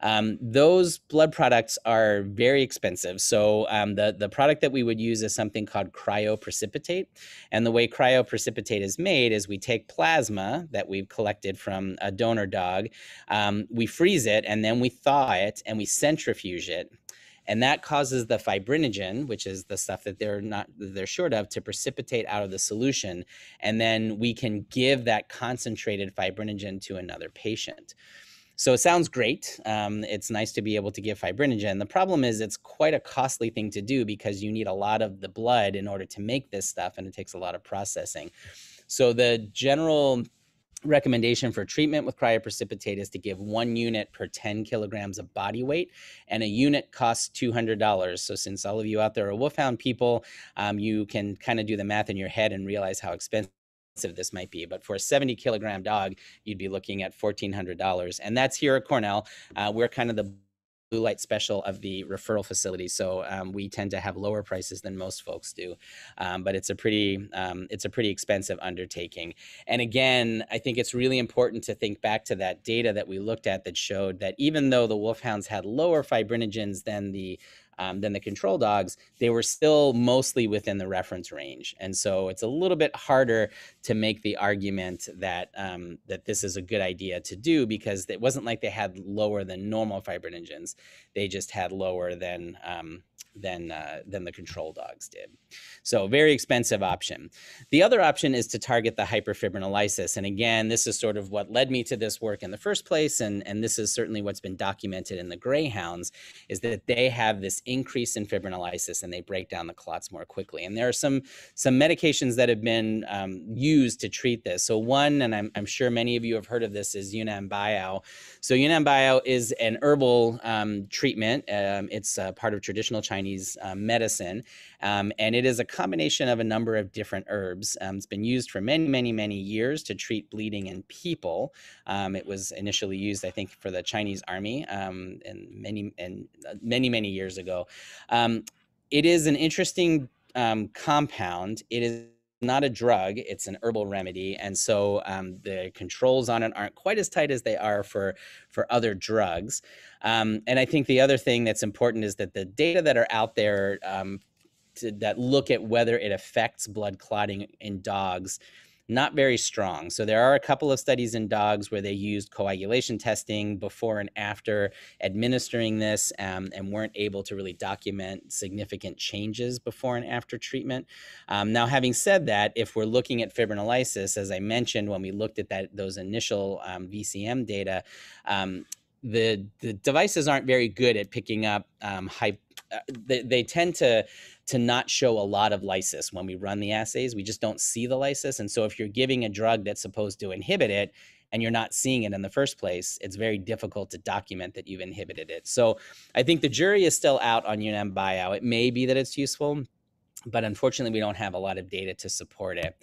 Um, those blood products are very expensive. So um, the, the product that we would use is something called cryoprecipitate. And the way cryoprecipitate is made is we take plasma that we've collected from a donor dog, um, we freeze it, and then we thaw it, and we centrifuge it and that causes the fibrinogen, which is the stuff that they're not they're short of, to precipitate out of the solution, and then we can give that concentrated fibrinogen to another patient. So it sounds great. Um, it's nice to be able to give fibrinogen. The problem is it's quite a costly thing to do because you need a lot of the blood in order to make this stuff, and it takes a lot of processing. So the general recommendation for treatment with cryoprecipitate is to give one unit per 10 kilograms of body weight and a unit costs $200 so since all of you out there are wolfhound people um, you can kind of do the math in your head and realize how expensive this might be. But for a 70 kilogram dog you'd be looking at $1400 and that's here at cornell. Uh, we're kind of the blue light special of the referral facility. So um, we tend to have lower prices than most folks do, um, but it's a pretty um, it's a pretty expensive undertaking. And again, I think it's really important to think back to that data that we looked at that showed that even though the wolfhounds had lower fibrinogens than the um, than the control dogs, they were still mostly within the reference range. And so it's a little bit harder to make the argument that um, that this is a good idea to do because it wasn't like they had lower than normal fibrinogens; they just had lower than um, than uh, than the control dogs did. So very expensive option. The other option is to target the hyperfibrinolysis. And again, this is sort of what led me to this work in the first place. And, and this is certainly what's been documented in the greyhounds is that they have this increase in fibrinolysis and they break down the clots more quickly. And there are some, some medications that have been um, used to treat this. So one, and I'm, I'm sure many of you have heard of this, is Yunnan Baiyao. So Yunnan Baiyao is an herbal um, treatment. Um, it's part of traditional Chinese Chinese uh, medicine. Um, and it is a combination of a number of different herbs. Um, it's been used for many, many, many years to treat bleeding in people. Um, it was initially used, I think, for the Chinese army and um, many, and uh, many, many years ago. Um, it is an interesting compound. It is not a drug it's an herbal remedy and so um, the controls on it aren't quite as tight as they are for for other drugs. Um, and i think the other thing that's important is that the data that are out there um, to, that look at whether it affects blood clotting in dogs not very strong. So there are a couple of studies in dogs where they used coagulation testing before and after administering this um, and weren't able to really document significant changes before and after treatment. Um, now, having said that, if we're looking at fibrinolysis, as I mentioned when we looked at that those initial um, VCM data, um, the the devices aren't very good at picking up um, high. Uh, they, they tend to to not show a lot of lysis when we run the assays. We just don't see the lysis, and so if you're giving a drug that's supposed to inhibit it, and you're not seeing it in the first place, it's very difficult to document that you've inhibited it. So I think the jury is still out on Yunnan Baiyao. It may be that it's useful but unfortunately we don't have a lot of data to support it.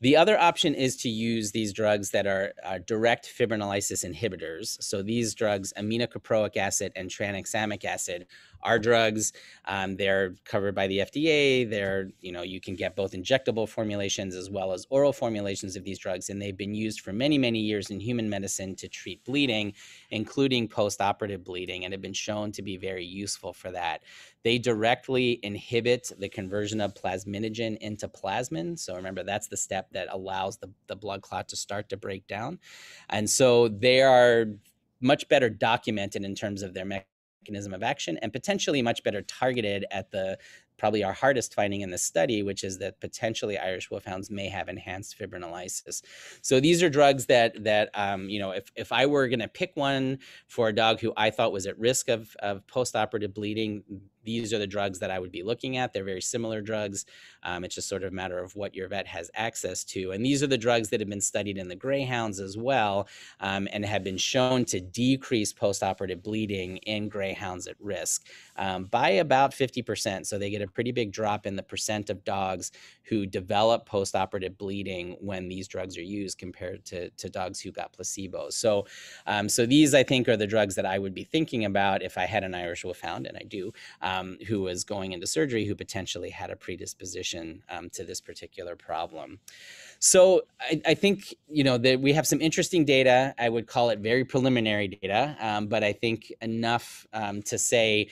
The other option is to use these drugs that are, are direct fibrinolysis inhibitors. So these drugs, aminocaproic acid and tranexamic acid, are drugs. Um, they're covered by the FDA. They're, you know, you can get both injectable formulations as well as oral formulations of these drugs, and they've been used for many, many years in human medicine to treat bleeding, including post-operative bleeding, and have been shown to be very useful for that. They directly inhibit the conversion of plasminogen into plasmin. So remember, that's the step that allows the, the blood clot to start to break down. And so they are much better documented in terms of their mechanism of action and potentially much better targeted at the probably our hardest finding in the study, which is that potentially Irish wolfhounds may have enhanced fibrinolysis. So these are drugs that that um, you know, if if I were going to pick one for a dog who I thought was at risk of of postoperative bleeding, these are the drugs that I would be looking at. They're very similar drugs. Um, it's just sort of a matter of what your vet has access to. And these are the drugs that have been studied in the greyhounds as well um, and have been shown to decrease postoperative bleeding in greyhounds at risk um, by about 50%. So they get a pretty big drop in the percent of dogs who develop postoperative bleeding when these drugs are used compared to, to dogs who got placebo. So, um, so these I think are the drugs that I would be thinking about if I had an Irish Wolfhound, and I do um, who was going into surgery who potentially had a predisposition um, to this particular problem. So I, I, think you know that we have some interesting data. I would call it very preliminary data, um, but I think enough um, to say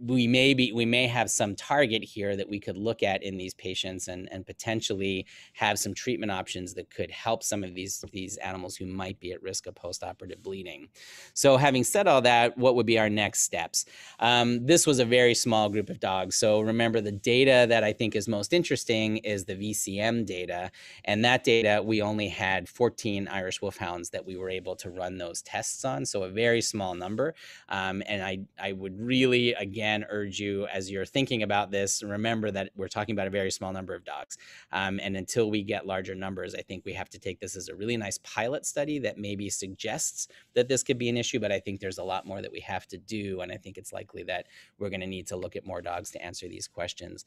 we may be we may have some target here that we could look at in these patients and and potentially have some treatment options that could help some of these these animals who might be at risk of postoperative bleeding. So having said all that, what would be our next steps? Um, this was a very small group of dogs. So remember the data that I think is most interesting is the VCM data, and that data we only had 14 Irish Wolfhounds that we were able to run those tests on. So a very small number, um, and I I would really again urge you as you're thinking about this, remember that we're talking about a very small number of dogs. Um, and until we get larger numbers, I think we have to take this as a really nice pilot study that maybe suggests that this could be an issue, but I think there's a lot more that we have to do. And I think it's likely that we're going to need to look at more dogs to answer these questions.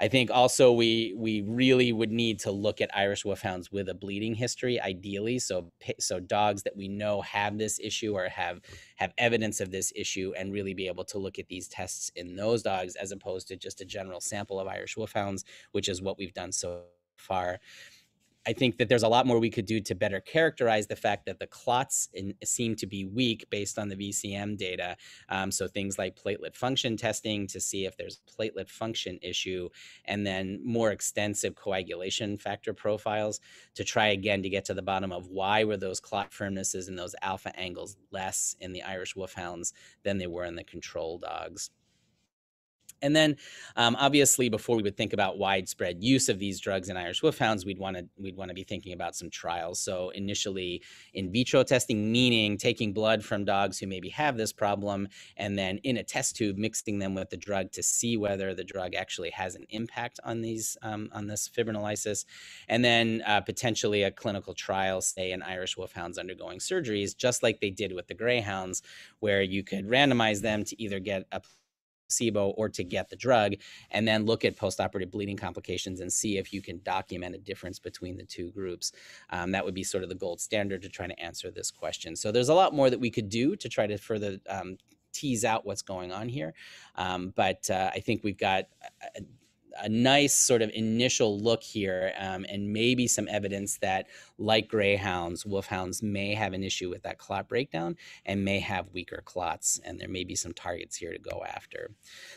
I think also we, we really would need to look at Irish Wolfhounds with a bleeding history, ideally. So, so dogs that we know have this issue or have, have evidence of this issue and really be able to look at these tests in those dogs as opposed to just a general sample of Irish Wolfhounds, which is what we've done so far. I think that there's a lot more we could do to better characterize the fact that the clots in, seem to be weak based on the VCM data. Um, so things like platelet function testing to see if there's a platelet function issue, and then more extensive coagulation factor profiles to try again to get to the bottom of why were those clot firmnesses and those alpha angles less in the Irish Wolfhounds than they were in the control dogs. And then, um, obviously, before we would think about widespread use of these drugs in Irish Wolfhounds, we'd want to we'd want to be thinking about some trials. So initially, in vitro testing, meaning taking blood from dogs who maybe have this problem, and then in a test tube, mixing them with the drug to see whether the drug actually has an impact on these um, on this fibrinolysis, and then uh, potentially a clinical trial, say in Irish Wolfhounds undergoing surgeries, just like they did with the Greyhounds, where you could randomize them to either get a placebo or to get the drug, and then look at postoperative bleeding complications and see if you can document a difference between the two groups. Um, that would be sort of the gold standard to try to answer this question. So there's a lot more that we could do to try to further um, tease out what's going on here. Um, but uh, I think we've got a, a nice sort of initial look here um, and maybe some evidence that like greyhounds, wolfhounds may have an issue with that clot breakdown and may have weaker clots. And there may be some targets here to go after.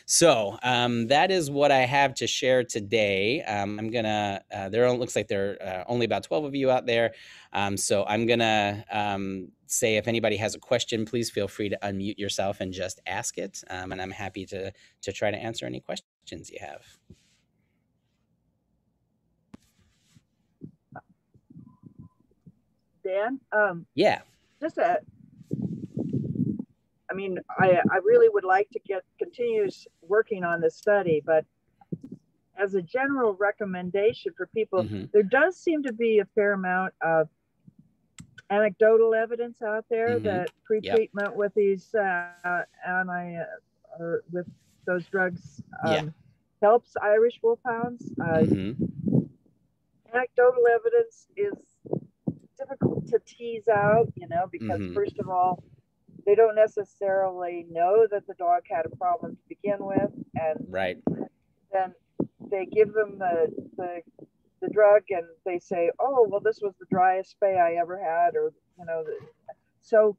So um, that is what I have to share today. Um, I'm gonna, uh, there looks like there are uh, only about 12 of you out there. Um, so I'm gonna um, say if anybody has a question, please feel free to unmute yourself and just ask it. Um, and I'm happy to, to try to answer any questions you have. Dan, um, Yeah. just a, I mean, I, I really would like to get continues working on this study, but as a general recommendation for people, Mhm. there does seem to be a fair amount of anecdotal evidence out there Mhm. that pre-treatment with these uh, anti uh, or with those drugs um, Yeah. helps Irish wolfhounds. Uh, Mhm. anecdotal evidence is difficult to tease out, you know, because Mhm. first of all, they don't necessarily know that the dog had a problem to begin with, and Right. then they give them the the, the drug and they say, "Oh, well, this was the driest spay I ever had," or you know, the, so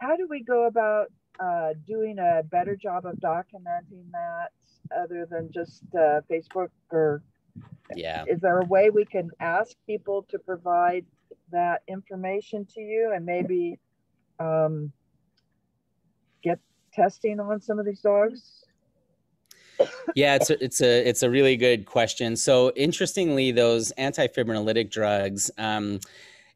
how do we go about uh, doing a better job of documenting that, other than just uh, Facebook or Yeah. is there a way we can ask people to provide that information to you and maybe um, get testing on some of these dogs? yeah, it's a, it's a it's a really good question. So interestingly, those antifibrinolytic drugs um,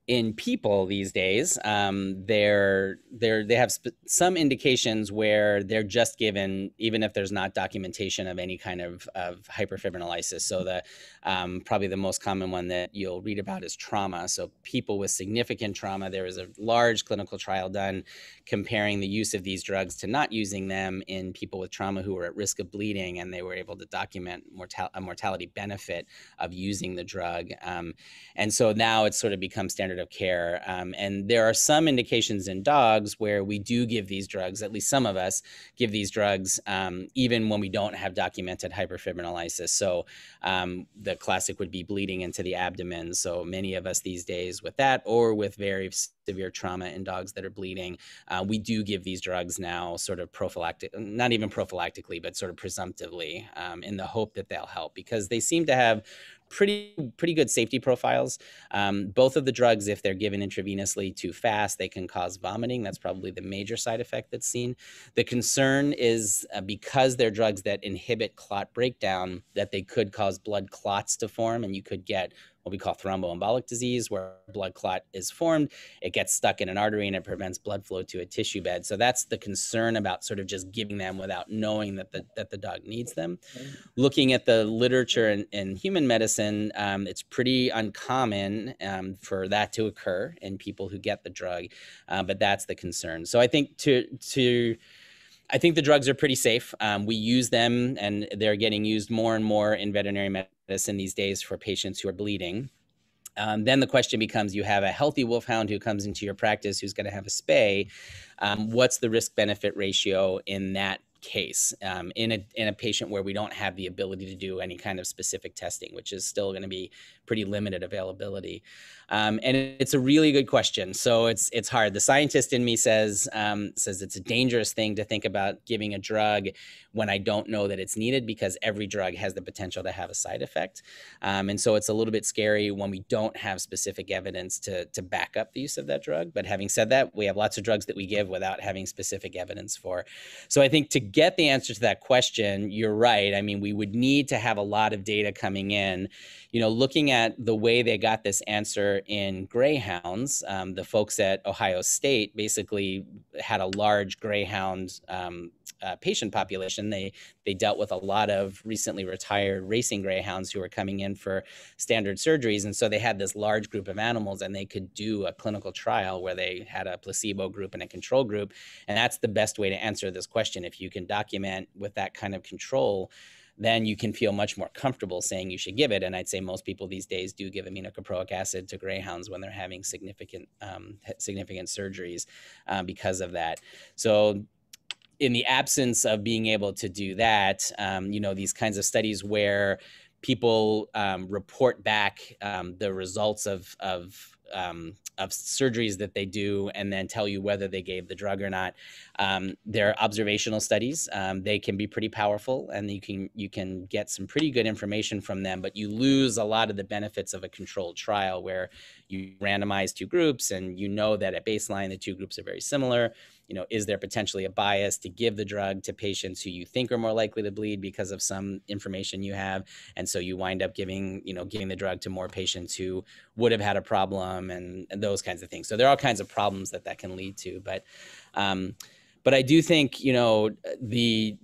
in people these days, um, they're they're they have sp- some indications where they're just given even if there's not documentation of any kind of of hyperfibrinolysis. So the um, probably the most common one that you'll read about is trauma. So people with significant trauma, there was a large clinical trial done comparing the use of these drugs to not using them in people with trauma who were at risk of bleeding, and they were able to document mortal- a mortality benefit of using the drug. Um, and so now it's sort of become standard of care. Um, and there are some indications in dogs where we do give these drugs, at least some of us give these drugs, um, even when we don't have documented hyperfibrinolysis. So um, the classic would be bleeding into the abdomen. So many of us these days with that, or with very severe trauma in dogs that are bleeding, uh, we do give these drugs now sort of prophylactic, not even prophylactically, but sort of presumptively um, in the hope that they'll help because they seem to have pretty pretty good safety profiles. Um, both of the drugs, if they're given intravenously too fast, they can cause vomiting. That's probably the major side effect that's seen. The concern is uh, because they're drugs that inhibit clot breakdown, that they could cause blood clots to form, and you could get what we call thromboembolic disease, where blood clot is formed, it gets stuck in an artery and it prevents blood flow to a tissue bed. So that's the concern about sort of just giving them without knowing that the that the dog needs them. Looking at the literature in, in human medicine, um, it's pretty uncommon um, for that to occur in people who get the drug, uh, but that's the concern. So I think to to I think the drugs are pretty safe. Um, we use them, and they're getting used more and more in veterinary medicine these days for patients who are bleeding. Um, then the question becomes: You have a healthy wolfhound who comes into your practice who's going to have a spay. Um, what's the risk benefit ratio in that case um, in a in a patient where we don't have the ability to do any kind of specific testing, which is still going to be pretty limited availability. Um, and it's a really good question. So it's it's hard. The scientist in me says um, says it's a dangerous thing to think about giving a drug when I don't know that it's needed because every drug has the potential to have a side effect. Um, and so it's a little bit scary when we don't have specific evidence to to back up the use of that drug. But having said that, we have lots of drugs that we give without having specific evidence for. So I think to get the answer to that question, you're right. I mean, we would need to have a lot of data coming in. You know, looking at the way they got this answer in greyhounds, um, the folks at Ohio State basically had a large greyhound um, uh, patient population. They they dealt with a lot of recently retired racing greyhounds who were coming in for standard surgeries, and so they had this large group of animals, and they could do a clinical trial where they had a placebo group and a control group, and that's the best way to answer this question. If you can document with that kind of control then you can feel much more comfortable saying you should give it. And I'd say most people these days do give aminocaproic acid to greyhounds when they're having significant um, significant surgeries uh, because of that. So in the absence of being able to do that, um, you know, these kinds of studies where people um, report back um, the results of of um, of surgeries that they do and then tell you whether they gave the drug or not. Um, they're observational studies. Um, they can be pretty powerful and you can you can get some pretty good information from them, but you lose a lot of the benefits of a controlled trial where you randomize two groups and you know that at baseline the two groups are very similar you know, is there potentially a bias to give the drug to patients who you think are more likely to bleed because of some information you have, and so you wind up giving, you know, giving the drug to more patients who would have had a problem and, and those kinds of things. So there are all kinds of problems that that can lead to, but. Um, but I do think you know the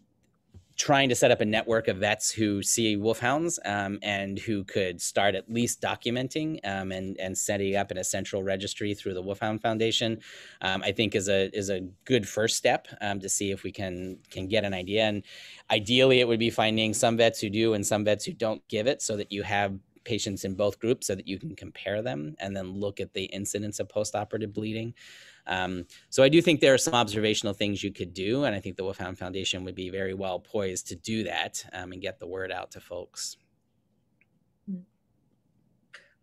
trying to set up a network of vets who see wolfhounds um, and who could start at least documenting um, and, and setting up in a central registry through the Wolfhound Foundation, um, I think is a is a good first step um, to see if we can can get an idea. And ideally, it would be finding some vets who do and some vets who don't give it, so that you have patients in both groups so that you can compare them and then look at the incidence of postoperative bleeding. Um, so I do think there are some observational things you could do, and I think the Wolfhound Foundation would be very well poised to do that um, and get the word out to folks.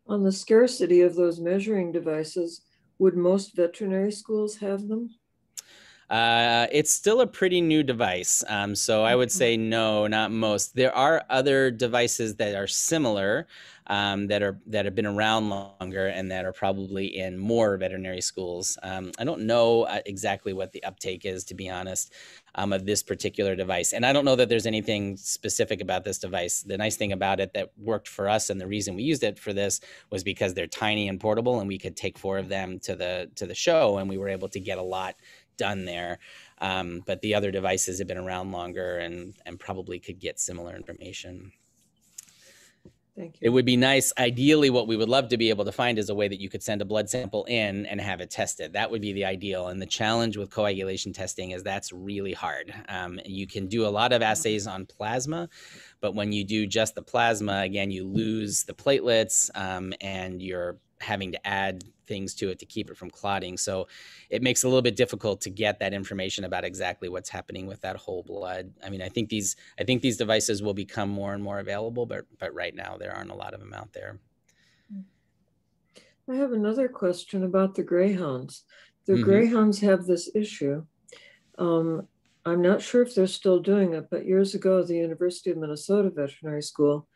On the scarcity of those measuring devices, would most veterinary schools have them? Uh, it's still a pretty new device. Um, so I would say no, not most. There are other devices that are similar um, that are that have been around longer and that are probably in more veterinary schools. Um, I don't know uh, exactly what the uptake is, to be honest, um, of this particular device. And I don't know that there's anything specific about this device. The nice thing about it that worked for us and the reason we used it for this was because they're tiny and portable, and we could take four of them to the to the show, and we were able to get a lot done there. Um, but the other devices have been around longer and, and probably could get similar information. Thank you. It would be nice. Ideally, what we would love to be able to find is a way that you could send a blood sample in and have it tested. That would be the ideal. And the challenge with coagulation testing is that's really hard. Um, you can do a lot of assays on plasma, but when you do just the plasma, again, you lose the platelets um, and you're having to add things to it to keep it from clotting. So it makes it a little bit difficult to get that information about exactly what's happening with that whole blood. I mean, I think these I think these devices will become more and more available, but but right now there aren't a lot of them out there. I have another question about the greyhounds. The Mhm. greyhounds have this issue. Um, I'm not sure if they're still doing it, but years ago, the University of Minnesota Veterinary School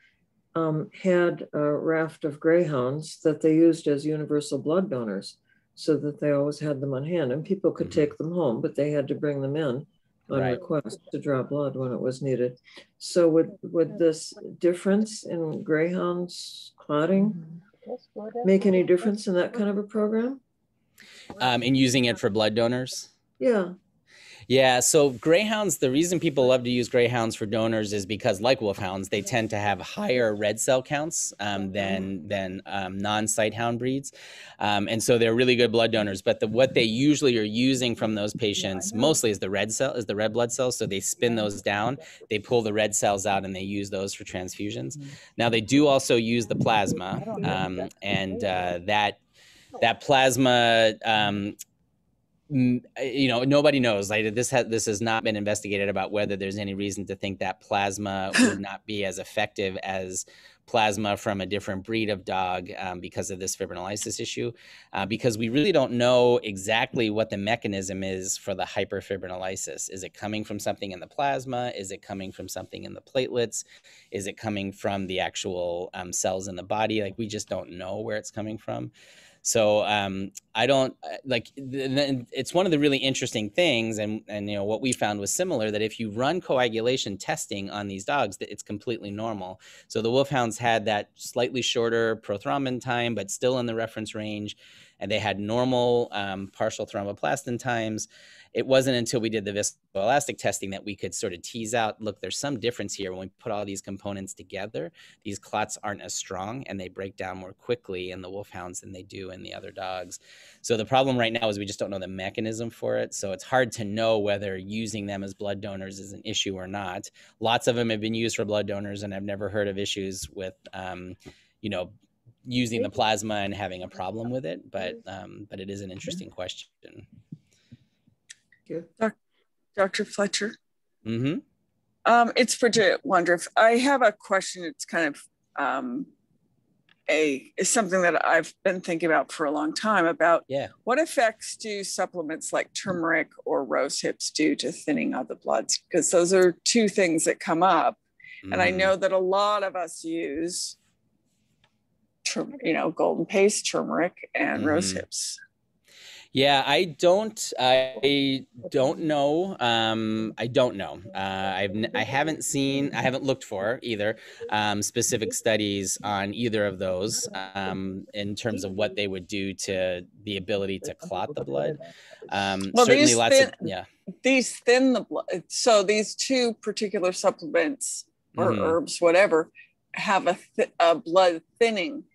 um, had a raft of greyhounds that they used as universal blood donors so that they always had them on hand and people could Mhm. take them home, but they had to bring them in on Right. request to draw blood when it was needed. So would, would this difference in greyhounds clotting make any difference in that kind of a program? Um, and using it for blood donors. Yeah, Yeah, so greyhounds, the reason people love to use greyhounds for donors is because, like wolfhounds, they tend to have higher red cell counts um, than than um, non-sighthound breeds, um, and so they're really good blood donors. But the, what they usually are using from those patients mostly is the red cell, is the red blood cells. So they spin those down, they pull the red cells out, and they use those for transfusions. Now they do also use the plasma, um, and uh, that that plasma um, you know nobody knows like this has this has not been investigated about whether there's any reason to think that plasma would not be as effective as plasma from a different breed of dog um, because of this fibrinolysis issue uh, because we really don't know exactly what the mechanism is for the hyperfibrinolysis. Is it coming from something in the plasma? Is it coming from something in the platelets? Is it coming from the actual um, cells in the body? Like we just don't know where it's coming from so um, I don't uh, like. It's one of the really interesting things, and and you know what we found was similar that if you run coagulation testing on these dogs, that it's completely normal. So the wolfhounds had that slightly shorter prothrombin time, but still in the reference range, and they had normal um, partial thromboplastin times. It wasn't until we did the viscoelastic testing that we could sort of tease out. Look, there's some difference here when we put all these components together these clots aren't as strong and they break down more quickly in the wolfhounds than they do in the other dogs. So the problem right now is we just don't know the mechanism for it. So it's hard to know whether using them as blood donors is an issue or not. Lots of them have been used for blood donors, and I've never heard of issues with, um, you know, using the plasma and having a problem with it. But um, but it is an interesting question. Dr. Fletcher. Mm-hmm. Um, it's Bridget Wondriff. I have a question. It's kind of um, a is something that I've been thinking about for a long time about Yeah. what effects do supplements like turmeric or rose hips do to thinning of the bloods? Because those are two things that come up. And I Mhm. know that a lot of us use, you know, golden paste, turmeric, and rose Mhm. hips. Yeah, I don't. I don't know. Um, I don't know. Uh, I've I haven't seen. I haven't looked for either um, specific studies on either of those um, in terms of what they would do to the ability to clot the blood. Um, Well, certainly, these lots of yeah. These thin the blood. So these two particular supplements or Mhm. herbs, whatever, have a, th- a blood thinning.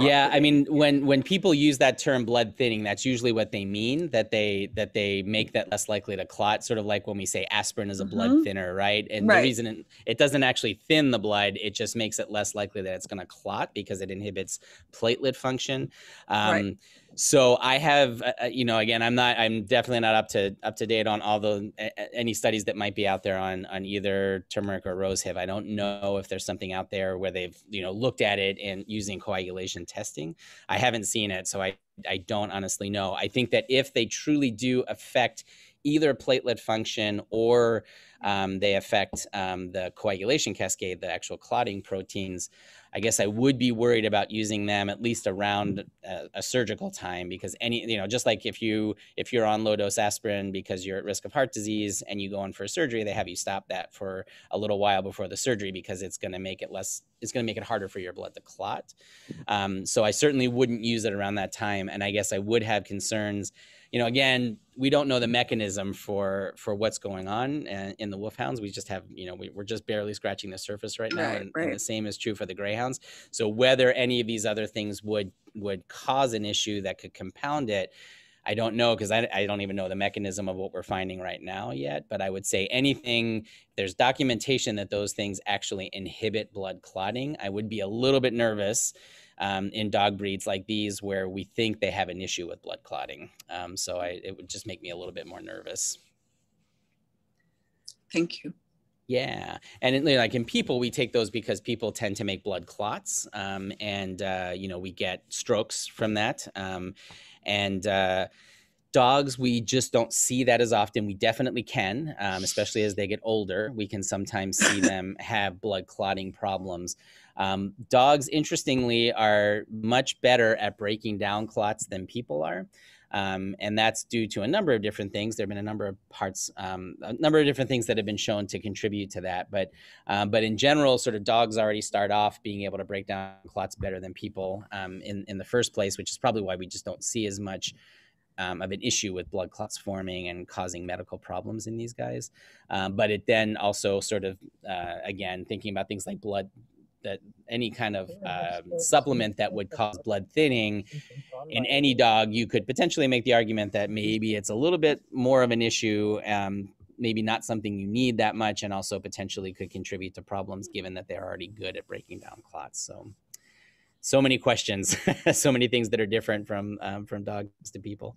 Yeah, I mean, when when people use that term blood thinning, that's usually what they mean. That they that they make that less likely to clot. Sort of like when we say aspirin is a blood Mhm. thinner, right? And Right. the reason it, it doesn't actually thin the blood, it just makes it less likely that it's going to clot because it inhibits platelet function. Um, Right. So I have, uh, uh, you know, again, I'm not, I'm definitely not up to up to date on all the any studies that might be out there on on either turmeric or rose rosehip. I don't know if there's something out there where they've, you know, looked at it and using coagulation testing. I haven't seen it, so I I don't honestly know. I think that if they truly do affect either platelet function or um, they affect um, the coagulation cascade, the actual clotting proteins, I guess I would be worried about using them at least around a, a surgical time because any, you know, just like if you if you're on low dose aspirin because you're at risk of heart disease and you go in for a surgery, they have you stop that for a little while before the surgery because it's going to make it less, it's going to make it harder for your blood to clot. Um, so I certainly wouldn't use it around that time, and I guess I would have concerns. You know, again, we don't know the mechanism for for what's going on in the wolfhounds. We just have, you know, we, we're just barely scratching the surface right now, Right, and, and the same is true for the greyhounds. So whether any of these other things would would cause an issue that could compound it, I don't know because I, I don't even know the mechanism of what we're finding right now yet. But I would say anything, there's documentation that those things actually inhibit blood clotting. I would be a little bit nervous um, in dog breeds like these where we think they have an issue with blood clotting. Um, so I, it would just make me a little bit more nervous. Thank you. Yeah, and in, like in people, we take those because people tend to make blood clots, um, and uh, you know we get strokes from that. Um, and uh, dogs, we just don't see that as often. We definitely can, um, especially as they get older. We can sometimes see them have blood clotting problems. Um, dogs, interestingly, are much better at breaking down clots than people are. Um, and that's due to a number of different things. There have been a number of parts, um, a number of different things that have been shown to contribute to that. But, um, but in general, sort of dogs already start off being able to break down clots better than people um, in in the first place, which is probably why we just don't see as much um, of an issue with blood clots forming and causing medical problems in these guys. Um, but it then also sort of, uh, again, thinking about things like blood, that any kind of uh, supplement that would cause blood thinning in any dog, you could potentially make the argument that maybe it's a little bit more of an issue. Um, maybe not something you need that much, and also potentially could contribute to problems given that they're already good at breaking down clots. So, so many questions, so many things that are different from um, from dogs to people.